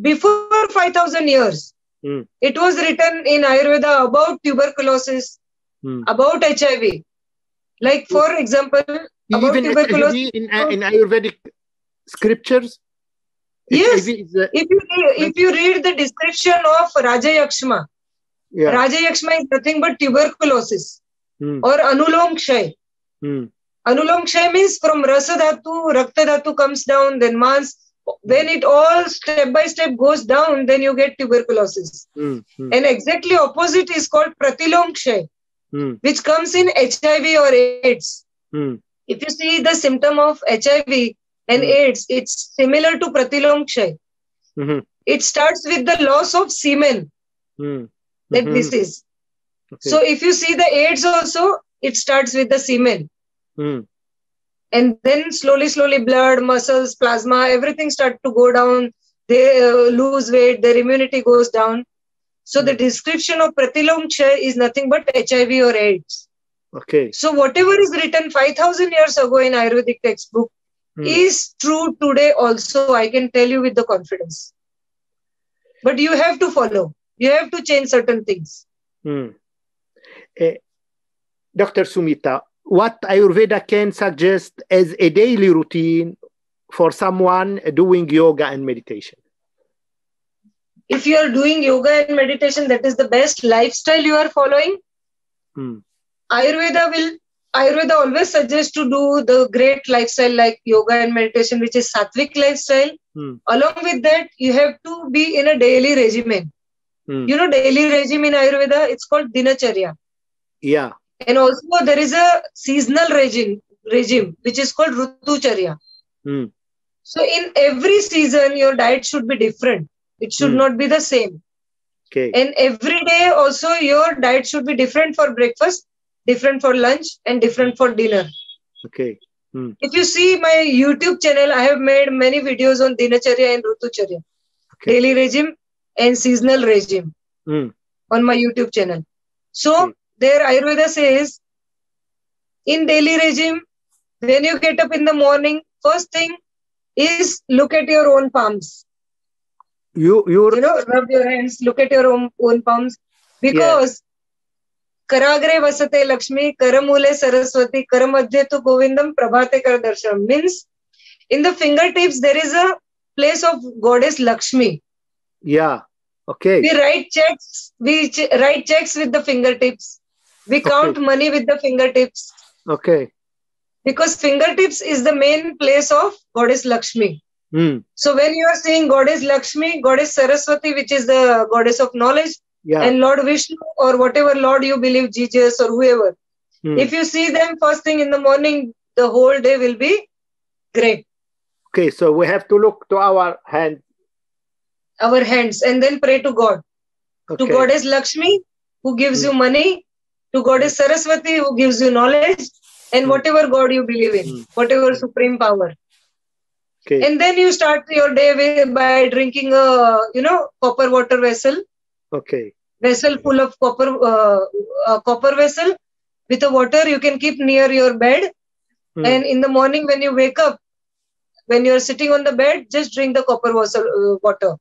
before 5000 years, Hmm. it was written in Ayurveda about tuberculosis, Hmm. about HIV. Like, for example, about Even tuberculosis. HIV in, uh, in Ayurvedic scriptures. Yes. If you, if you read the description of Raja Yakshma, yeah. Raja Yakshma is nothing but tuberculosis Hmm. or Anulom Kshay. Hmm. Anulom Kshay means from Rasa Dhatu, Rakta Dhatu comes down, then Mans. When it all step by step goes down, then you get tuberculosis. Hmm. Hmm. And exactly opposite is called Pratilom Kshay, Hmm. which comes in HIV or AIDS. Hmm. If you see the symptom of HIV and Hmm. AIDS, it's similar to Pratilom Kshay. Mhm. It starts with the loss of semen, Hmm. That Mhm. is Okay. So if you see the AIDS also, it starts with the semen. Hmm. And then slowly, slowly, blood, muscles, plasma, everything start to go down. They uh, lose weight, their immunity goes down. So the Hmm. description of Pratilom Kshay is nothing but HIV or AIDS. Okay. So whatever is written 5000 years ago in Ayurvedic textbook Hmm. is true today also. I can tell you with the confidence. But you have to follow. You have to change certain things. Hmm. Eh, Dr. Sumita, what Ayurveda can suggest as a daily routine for someone doing yoga and meditation? If you are doing yoga and meditation, that is the best lifestyle you are following. Hmm. Ayurveda will Ayurveda always suggests to do the great lifestyle like yoga and meditation, which is sattvic lifestyle. Hmm. Along with that, you have to be in a daily regimen. Hmm. You know, daily regime in Ayurveda, it's called dinacharya. Yeah. And also there is a seasonal regime, regime which is called rutucharya. Hmm. So in every season, your diet should be different. It should Hmm. not be the same. Okay. And every day also your diet should be different for breakfast, different for lunch, and different for dinner. Okay. If you see my YouTube channel, I have made many videos on dinacharya and rutucharya, Okay. daily regime and seasonal regime Hmm. on my YouTube channel. So Okay. there Ayurveda says in daily regime, when you get up in the morning, first thing is look at your own palms. You you know rub your hands look at your own, own palms because karagre vasate lakshmi karamule saraswati karamadhye tu govindam prabhate kar darshanam means in the fingertips there is a place of goddess lakshmi yeah. Okay. we write checks we ch- write checks with the fingertips we count money with the fingertips Okay. because fingertips is the main place of goddess lakshmi Hmm. so when you are seeing goddess lakshmi goddess saraswati which is the goddess of knowledge Yeah. and lord vishnu or whatever lord you believe jesus or whoever Hmm. if you see them first thing in the morning the whole day will be great Okay. So we have to look to our hand. Our hands and then pray to god Okay. to goddess lakshmi who gives Hmm. you money to goddess saraswati who gives you knowledge and Hmm. whatever god you believe in Hmm. whatever supreme power Okay. and then you start your day with, by drinking a you know copper water vessel Okay. vessel full of copper uh, a copper vessel with the water you can keep near your bed Hmm. and in the morning when you wake up when you're sitting on the bed just drink the copper vessel, uh, water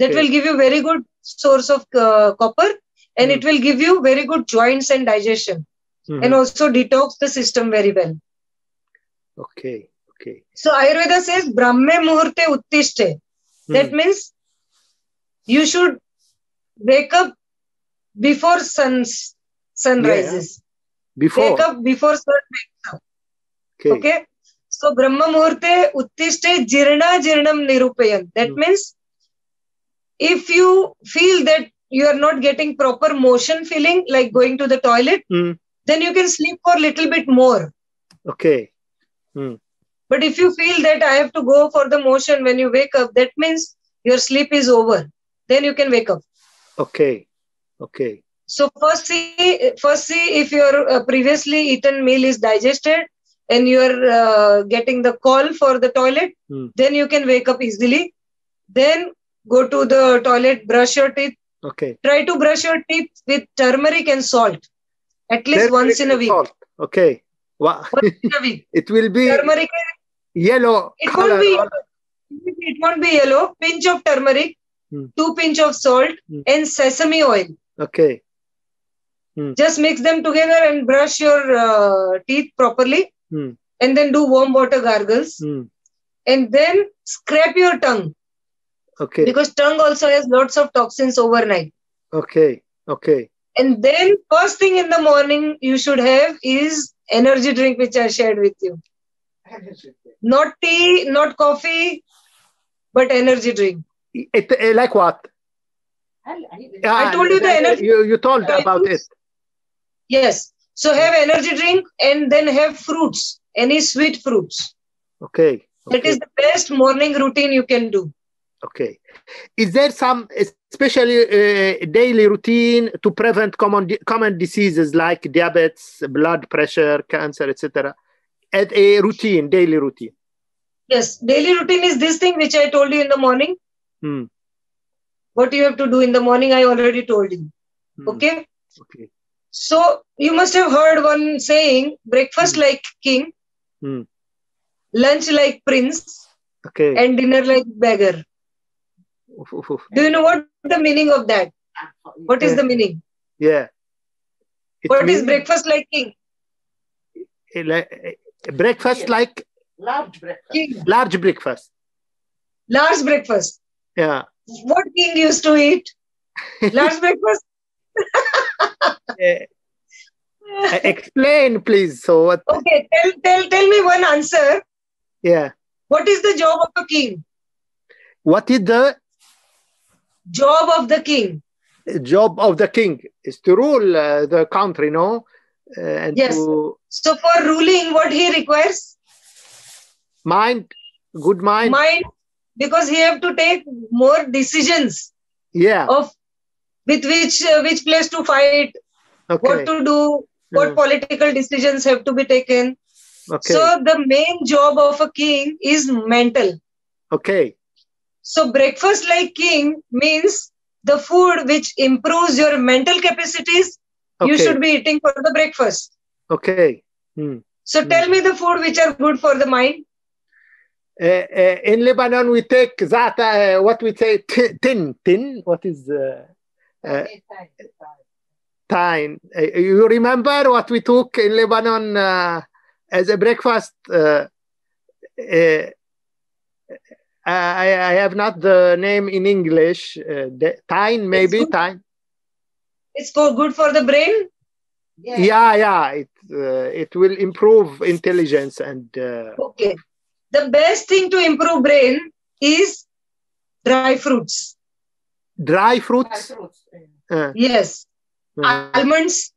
that will give you very good source of uh, copper and Hmm. it will give you very good joints and digestion Mhm. and also detox the system very well Okay. Okay. so ayurveda says brahme muhurte uttishte that Hmm. means you should wake up before suns sun Yeah. rises Before. wake up before sun wakes Okay. okay so brahma muhurte uttishte jirna jirnam nirupayan that Hmm. means if you feel that you are not getting proper motion feeling like going to the toilet Hmm. then you can sleep for a little bit more Okay. but if you feel that i have to go for the motion when you wake up that means your sleep is over then you can wake up Okay. Okay. so first see first see if your uh, previously eaten meal is digested and you are uh, getting the call for the toilet Hmm. then you can wake up easily then go to the toilet brush your teeth Okay. try to brush your teeth with turmeric and salt at least Turmeric once in a week salt. Okay. Wow. once in a week it will be turmeric yellow it color. won't be it won't be yellow pinch of turmeric Hmm. two pinch of salt Hmm. and sesame oil Okay. just mix them together and brush your uh, teeth properly Hmm. and then do warm water gargles Hmm. and then scrape your tongue Okay. because tongue also has lots of toxins overnight Okay. Okay. and then first thing in the morning you should have is energy drink which i shared with you not tea not coffee but energy drink It, eh, like what? I told you the energy- You, you told about it. yes so have energy drink and then have fruits any sweet fruits Okay. that okay. is the best morning routine you can do Okay. Is there some especially uh, daily routine to prevent common common diseases like diabetes, blood pressure, cancer, etc. At a routine, daily routine. yes daily routine is this thing which i told you in the morning Hmm. what you have to do in the morning i already told you Hmm. okay Okay. so you must have heard one saying breakfast Hmm. like king Hmm. lunch like prince Okay. and dinner like beggar. Do you know what the meaning of that what is the meaning Yeah. It what is means, breakfast like king eh, like, eh, breakfast like Large breakfast. king large breakfast. large breakfast Yeah. what king used to eat large breakfast Eh, eh, explain, please. So what? okay tell tell tell me one answer Yeah. what is the job of a king What is the job of the king job of the king? Is to rule uh, the country, no? Uh, and Yes. to so for ruling what he requires mind, good mind. mind because he have to take more decisions yeah. of with which uh, which place to fight Okay. what to do what Yeah. political decisions have to be taken okay. so the main job of a king is mental okay. So breakfast like king means the food which improves your mental capacities you should be eating for the breakfast Okay. Hmm. so Hmm. tell me the food which are good for the mind Uh, uh, in Lebanon, we take that, uh, what we say, tin, tin, what is uh, uh, time? You remember what we took in Lebanon uh, as a breakfast? I, I have not the name in English. Uh, the, tine, maybe good. tine. It's for good for the brain. Yeah, yeah. It uh, it will improve intelligence and uh, Okay. The best thing to improve brain is dry fruits. dry fruits. Uh, Yes. uh, Almonds.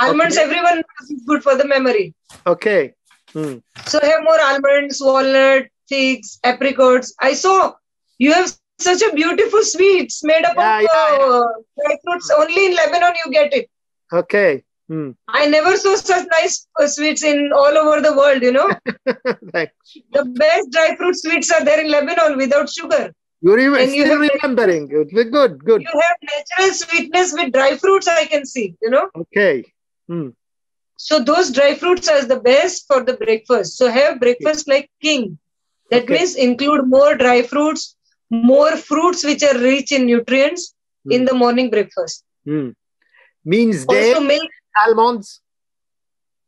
Almonds, Okay. everyone knows is good for the memory. okay. Hmm. So have more almonds, walnut, figs, apricots. I saw you have such a beautiful sweets made up Yeah, of yeah, uh, dry fruits. Only in Lebanon you get it. Okay. Hmm. I never saw such nice uh, sweets in all over the world. You know, the best dry fruit sweets are there in Lebanon without sugar. You're even And you still have- remembering. Good, good, good. You have natural sweetness with dry fruits. I can see. You know. Okay. Hmm. So those dry fruits are the best for the breakfast. So have breakfast like king. That Okay. means include more dry fruits, more fruits which are rich in nutrients in the morning breakfast. Hmm. Means Also milk, almonds.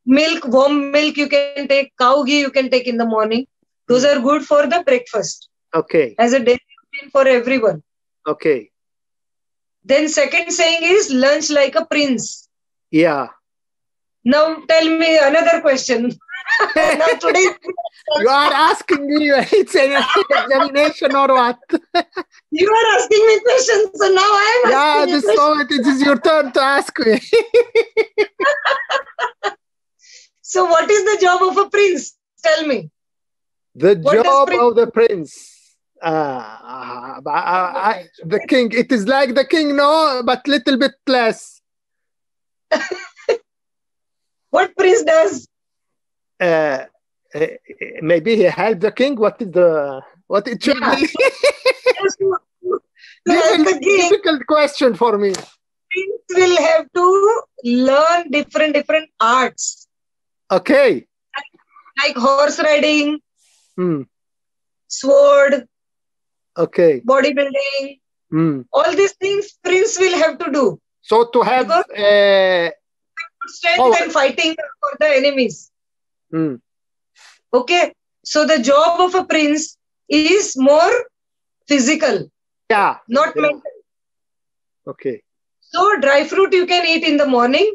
milk, warm milk you can take, cow ghee you can take in the morning. Those are good for the breakfast Okay. as a daily routine for everyone. Okay. Then second saying is lunch like a prince. Yeah. Now tell me another question. now today You are asking me it's an examination or what? you are asking me questions, so now I am Yeah, asking this questions. moment it is your turn to ask me. So, what is the job of a prince? Tell me. The What job prince of the prince. Uh, I- the king. It is like the king, no, but little bit less. What prince does? Uh, uh, maybe he helped the king. What is the what it should Yeah. be? to this help is the a difficult question for me. prince will have to learn different different arts Okay. like horse riding, Hmm. sword, Okay. bodybuilding. Hmm. All these things prince will have to do. So to have uh, Strength Oh. and fighting for the enemies. Hmm. Okay. So the job of a prince is more physical, yeah. not Yeah. mental. Okay. So dry fruit you can eat in the morning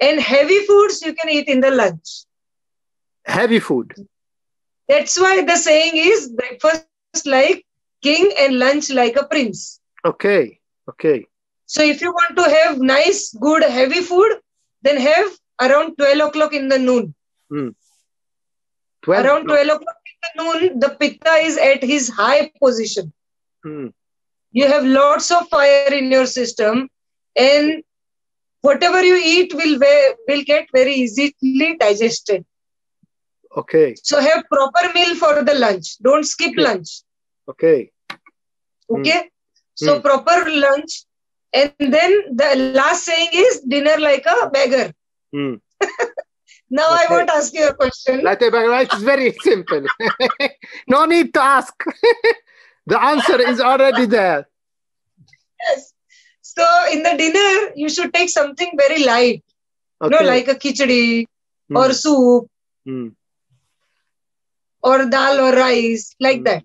and heavy foods you can eat in the lunch. Heavy food. That's why the saying is breakfast like king and lunch like a prince. Okay. Okay. So if you want to have nice, good, heavy food, then have around 12 o'clock in the noon. Twelve. Around 12 o'clock in the noon, the pitta is at his high position. Hmm. You have lots of fire in your system, and whatever you eat will, will get very easily digested. Okay. So have proper meal for the lunch. Don't skip Okay. lunch. Okay. Okay. So Mm. proper lunch. And then the last saying is dinner like a beggar. Hmm. Now I won't ask you a question. Is very simple. no need to ask. the answer is already there. Yes. So in the dinner, you should take something very light. Okay. You know, like a khichdi Hmm. or soup Hmm. or dal or rice, like Hmm. that.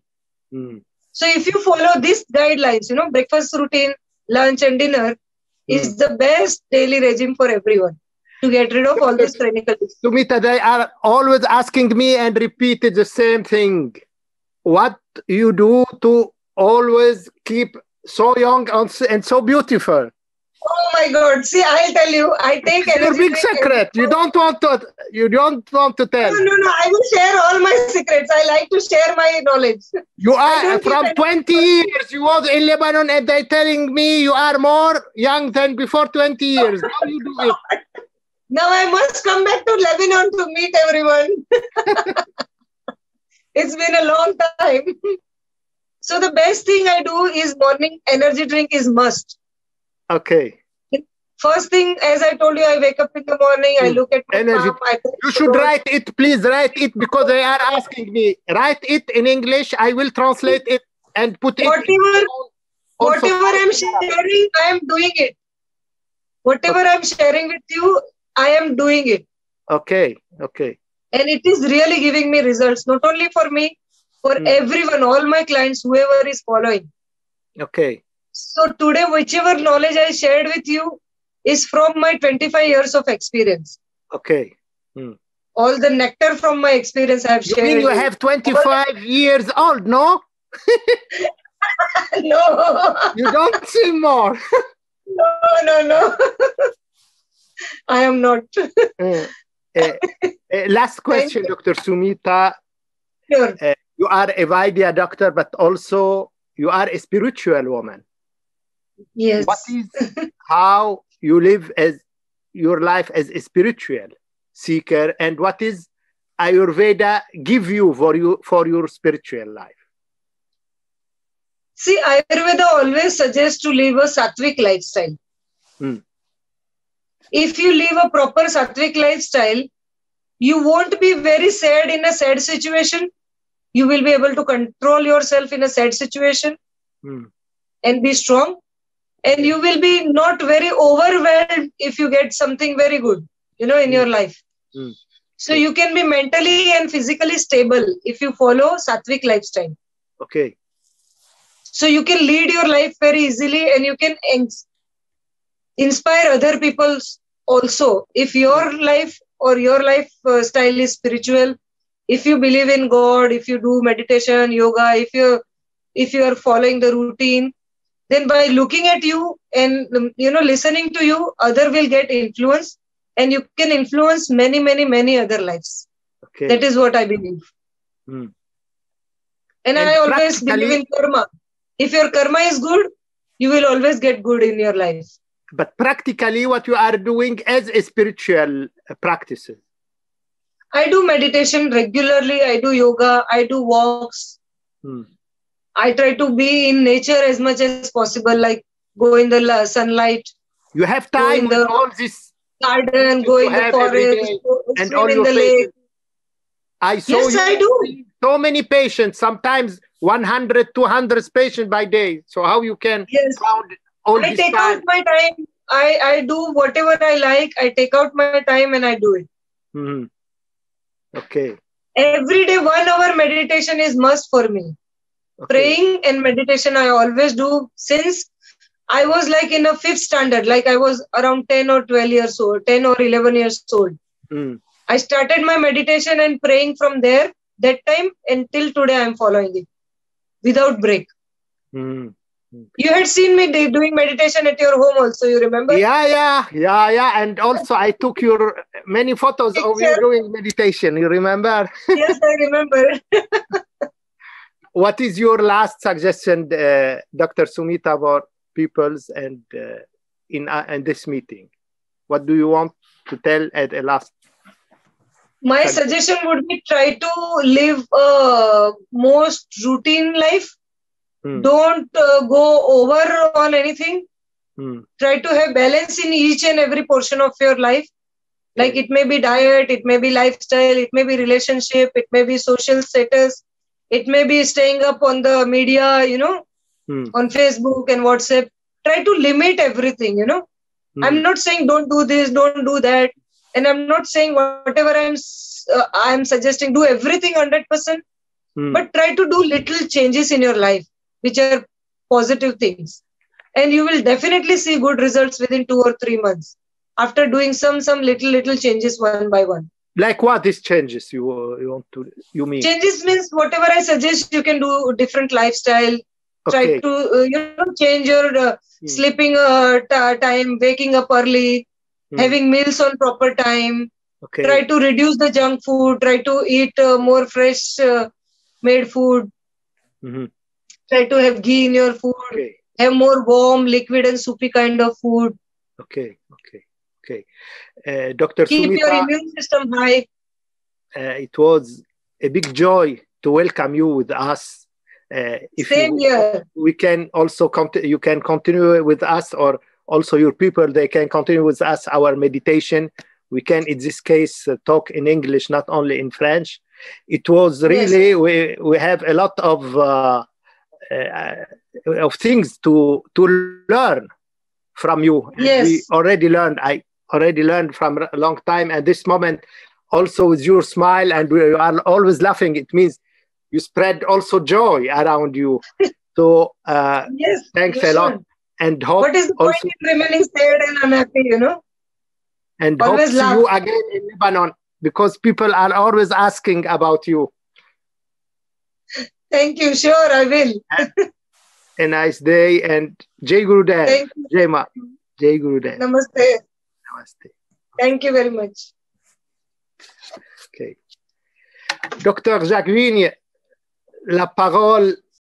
Hmm. So if you follow these guidelines, you know, breakfast routine, lunch and dinner is the best daily regime for everyone to get rid of all this clinical. Sumita, they are always asking me and repeated the same thing. What you do to always keep so young and so beautiful? Oh my God. See, I'll tell you, I take It's your big secret. You don't want to. You don't want to tell. No, no, no. I will share all my secrets. I like to share my knowledge. You are from 20 years. You was in Lebanon, and they telling me you are more young than before 20 years. How you do it? Now I must come back to Lebanon to meet everyone. it's been a long time. so the best thing I do is morning energy drink is must. Okay. first thing, as I told you, I wake up in the morning, I Hmm. look at my Energy. I You should write it, please write it because they are asking me. Write it in English. I will translate it and put it. Whatever, whatever I'm sharing, I am doing it. Whatever I'm sharing with you, I am doing it. Okay, okay. And it is really giving me results, not only for me, for Hmm. everyone, all my clients, whoever is following. Okay. So today, whichever knowledge I shared with you is from my 25 years of experience. Okay. All the nectar from my experience I have You shared. mean you have 25 years old, no? no, You don't seem more. no, no, no. I am not. Uh, uh, last question, Dr. Sumita. Sure. You are a Vaidya doctor, but also you are a spiritual woman. Yes. What is how you live as your life as a spiritual seeker, and what is Ayurveda give you for you for your spiritual life? See, Ayurveda always suggests to live a sattvic lifestyle. Hmm. If you live a proper sattvic lifestyle, you won't be very sad in a sad situation. You will be able to control yourself in a sad situation Hmm. and be strong. And you will be not very overwhelmed if you get something very good, you know, in Hmm. your life. Hmm. So you can be mentally and physically stable if you follow sattvic lifestyle Okay. so you can lead your life very easily and you can ins- inspire other people also if your life or your life uh, style is spiritual if you believe in god if you do meditation yoga if you if you are following the routine then by looking at you and um, you know listening to you other will get influence and you can influence many many many other lives Okay. that is what i believe Hmm. and, And i always believe in karma if your karma is good you will always get good in your life but practically, what you are doing as a spiritual practices. i do meditation regularly i do yoga i do walks Hmm. i try to be in nature as much as possible like go in the sunlight You have Go time in the- all this. garden go in the forest go and all in your the lake. I saw Yes, I do. so many patients, sometimes 100, 200 patients by day. So how you can yes all i take time? out my time i i do whatever i like i take out my time and i do it Mhm. Okay. every day one hour meditation is must for me okay. praying and meditation i always do since i was like in a fifth standard like i was around 10 or 12 years old 10 or 11 years old Mm. i started my meditation and praying from there that time until today i'm following it without break Mm. You had seen me doing meditation at your home also you remember Yeah, yeah, yeah, yeah. And also, I took your many photos of you doing meditation. You remember? yes i remember What is your last suggestion, uh, Dr. Sumita, for peoples and uh, in uh, in this meeting? What do you want to tell at the last? my suggestion would be try to live a most routine life Hmm. don't uh, go over on anything Hmm. try to have balance in each and every portion of your life like it may be diet it may be lifestyle it may be relationship it may be social status it may be staying up on the media you know Hmm. on facebook and whatsapp try to limit everything you know Hmm. i'm not saying don't do this don't do that and i'm not saying whatever i'm uh, i'm suggesting do everything 100% Hmm. but try to do little changes in your life which are positive things and you will definitely see good results within 2 or 3 months after doing some some little little changes one by one like what is changes you uh, you want to you mean? changes means whatever i suggest you can do different lifestyle okay. try to uh, you know change your uh, Hmm. sleeping uh, t- time waking up early Hmm. having meals on proper time Okay. try to reduce the junk food try to eat uh, more fresh uh, made food Mhm. Try to have ghee in your food Okay. have more warm liquid and soupy kind of food Okay. Okay. Okay. Uh, Dr. keep your immune system high uh, it was a big joy to welcome you with us. Uh, if same you, here we can also conti- you can continue with us or also your people they can continue with us our meditation we can in this case uh, talk in english not only in french it was really yes. we we have a lot of uh, of things to to learn from you. Yes. we already learned. I already learned from a long time. And this moment also with your smile and we are always laughing it means you spread also joy around you. So uh, yes, thanks a lot. and hope what is the point also, in remaining sad and unhappy you know? And Always hope see you again in lebanon because people are always asking about you thank you. Sure i will. A nice day and jay gurudev thank you. Jay ma. Jay gurudev namaste. Namaste. Thank you very much. Ok docteur Jacques Vigne la parole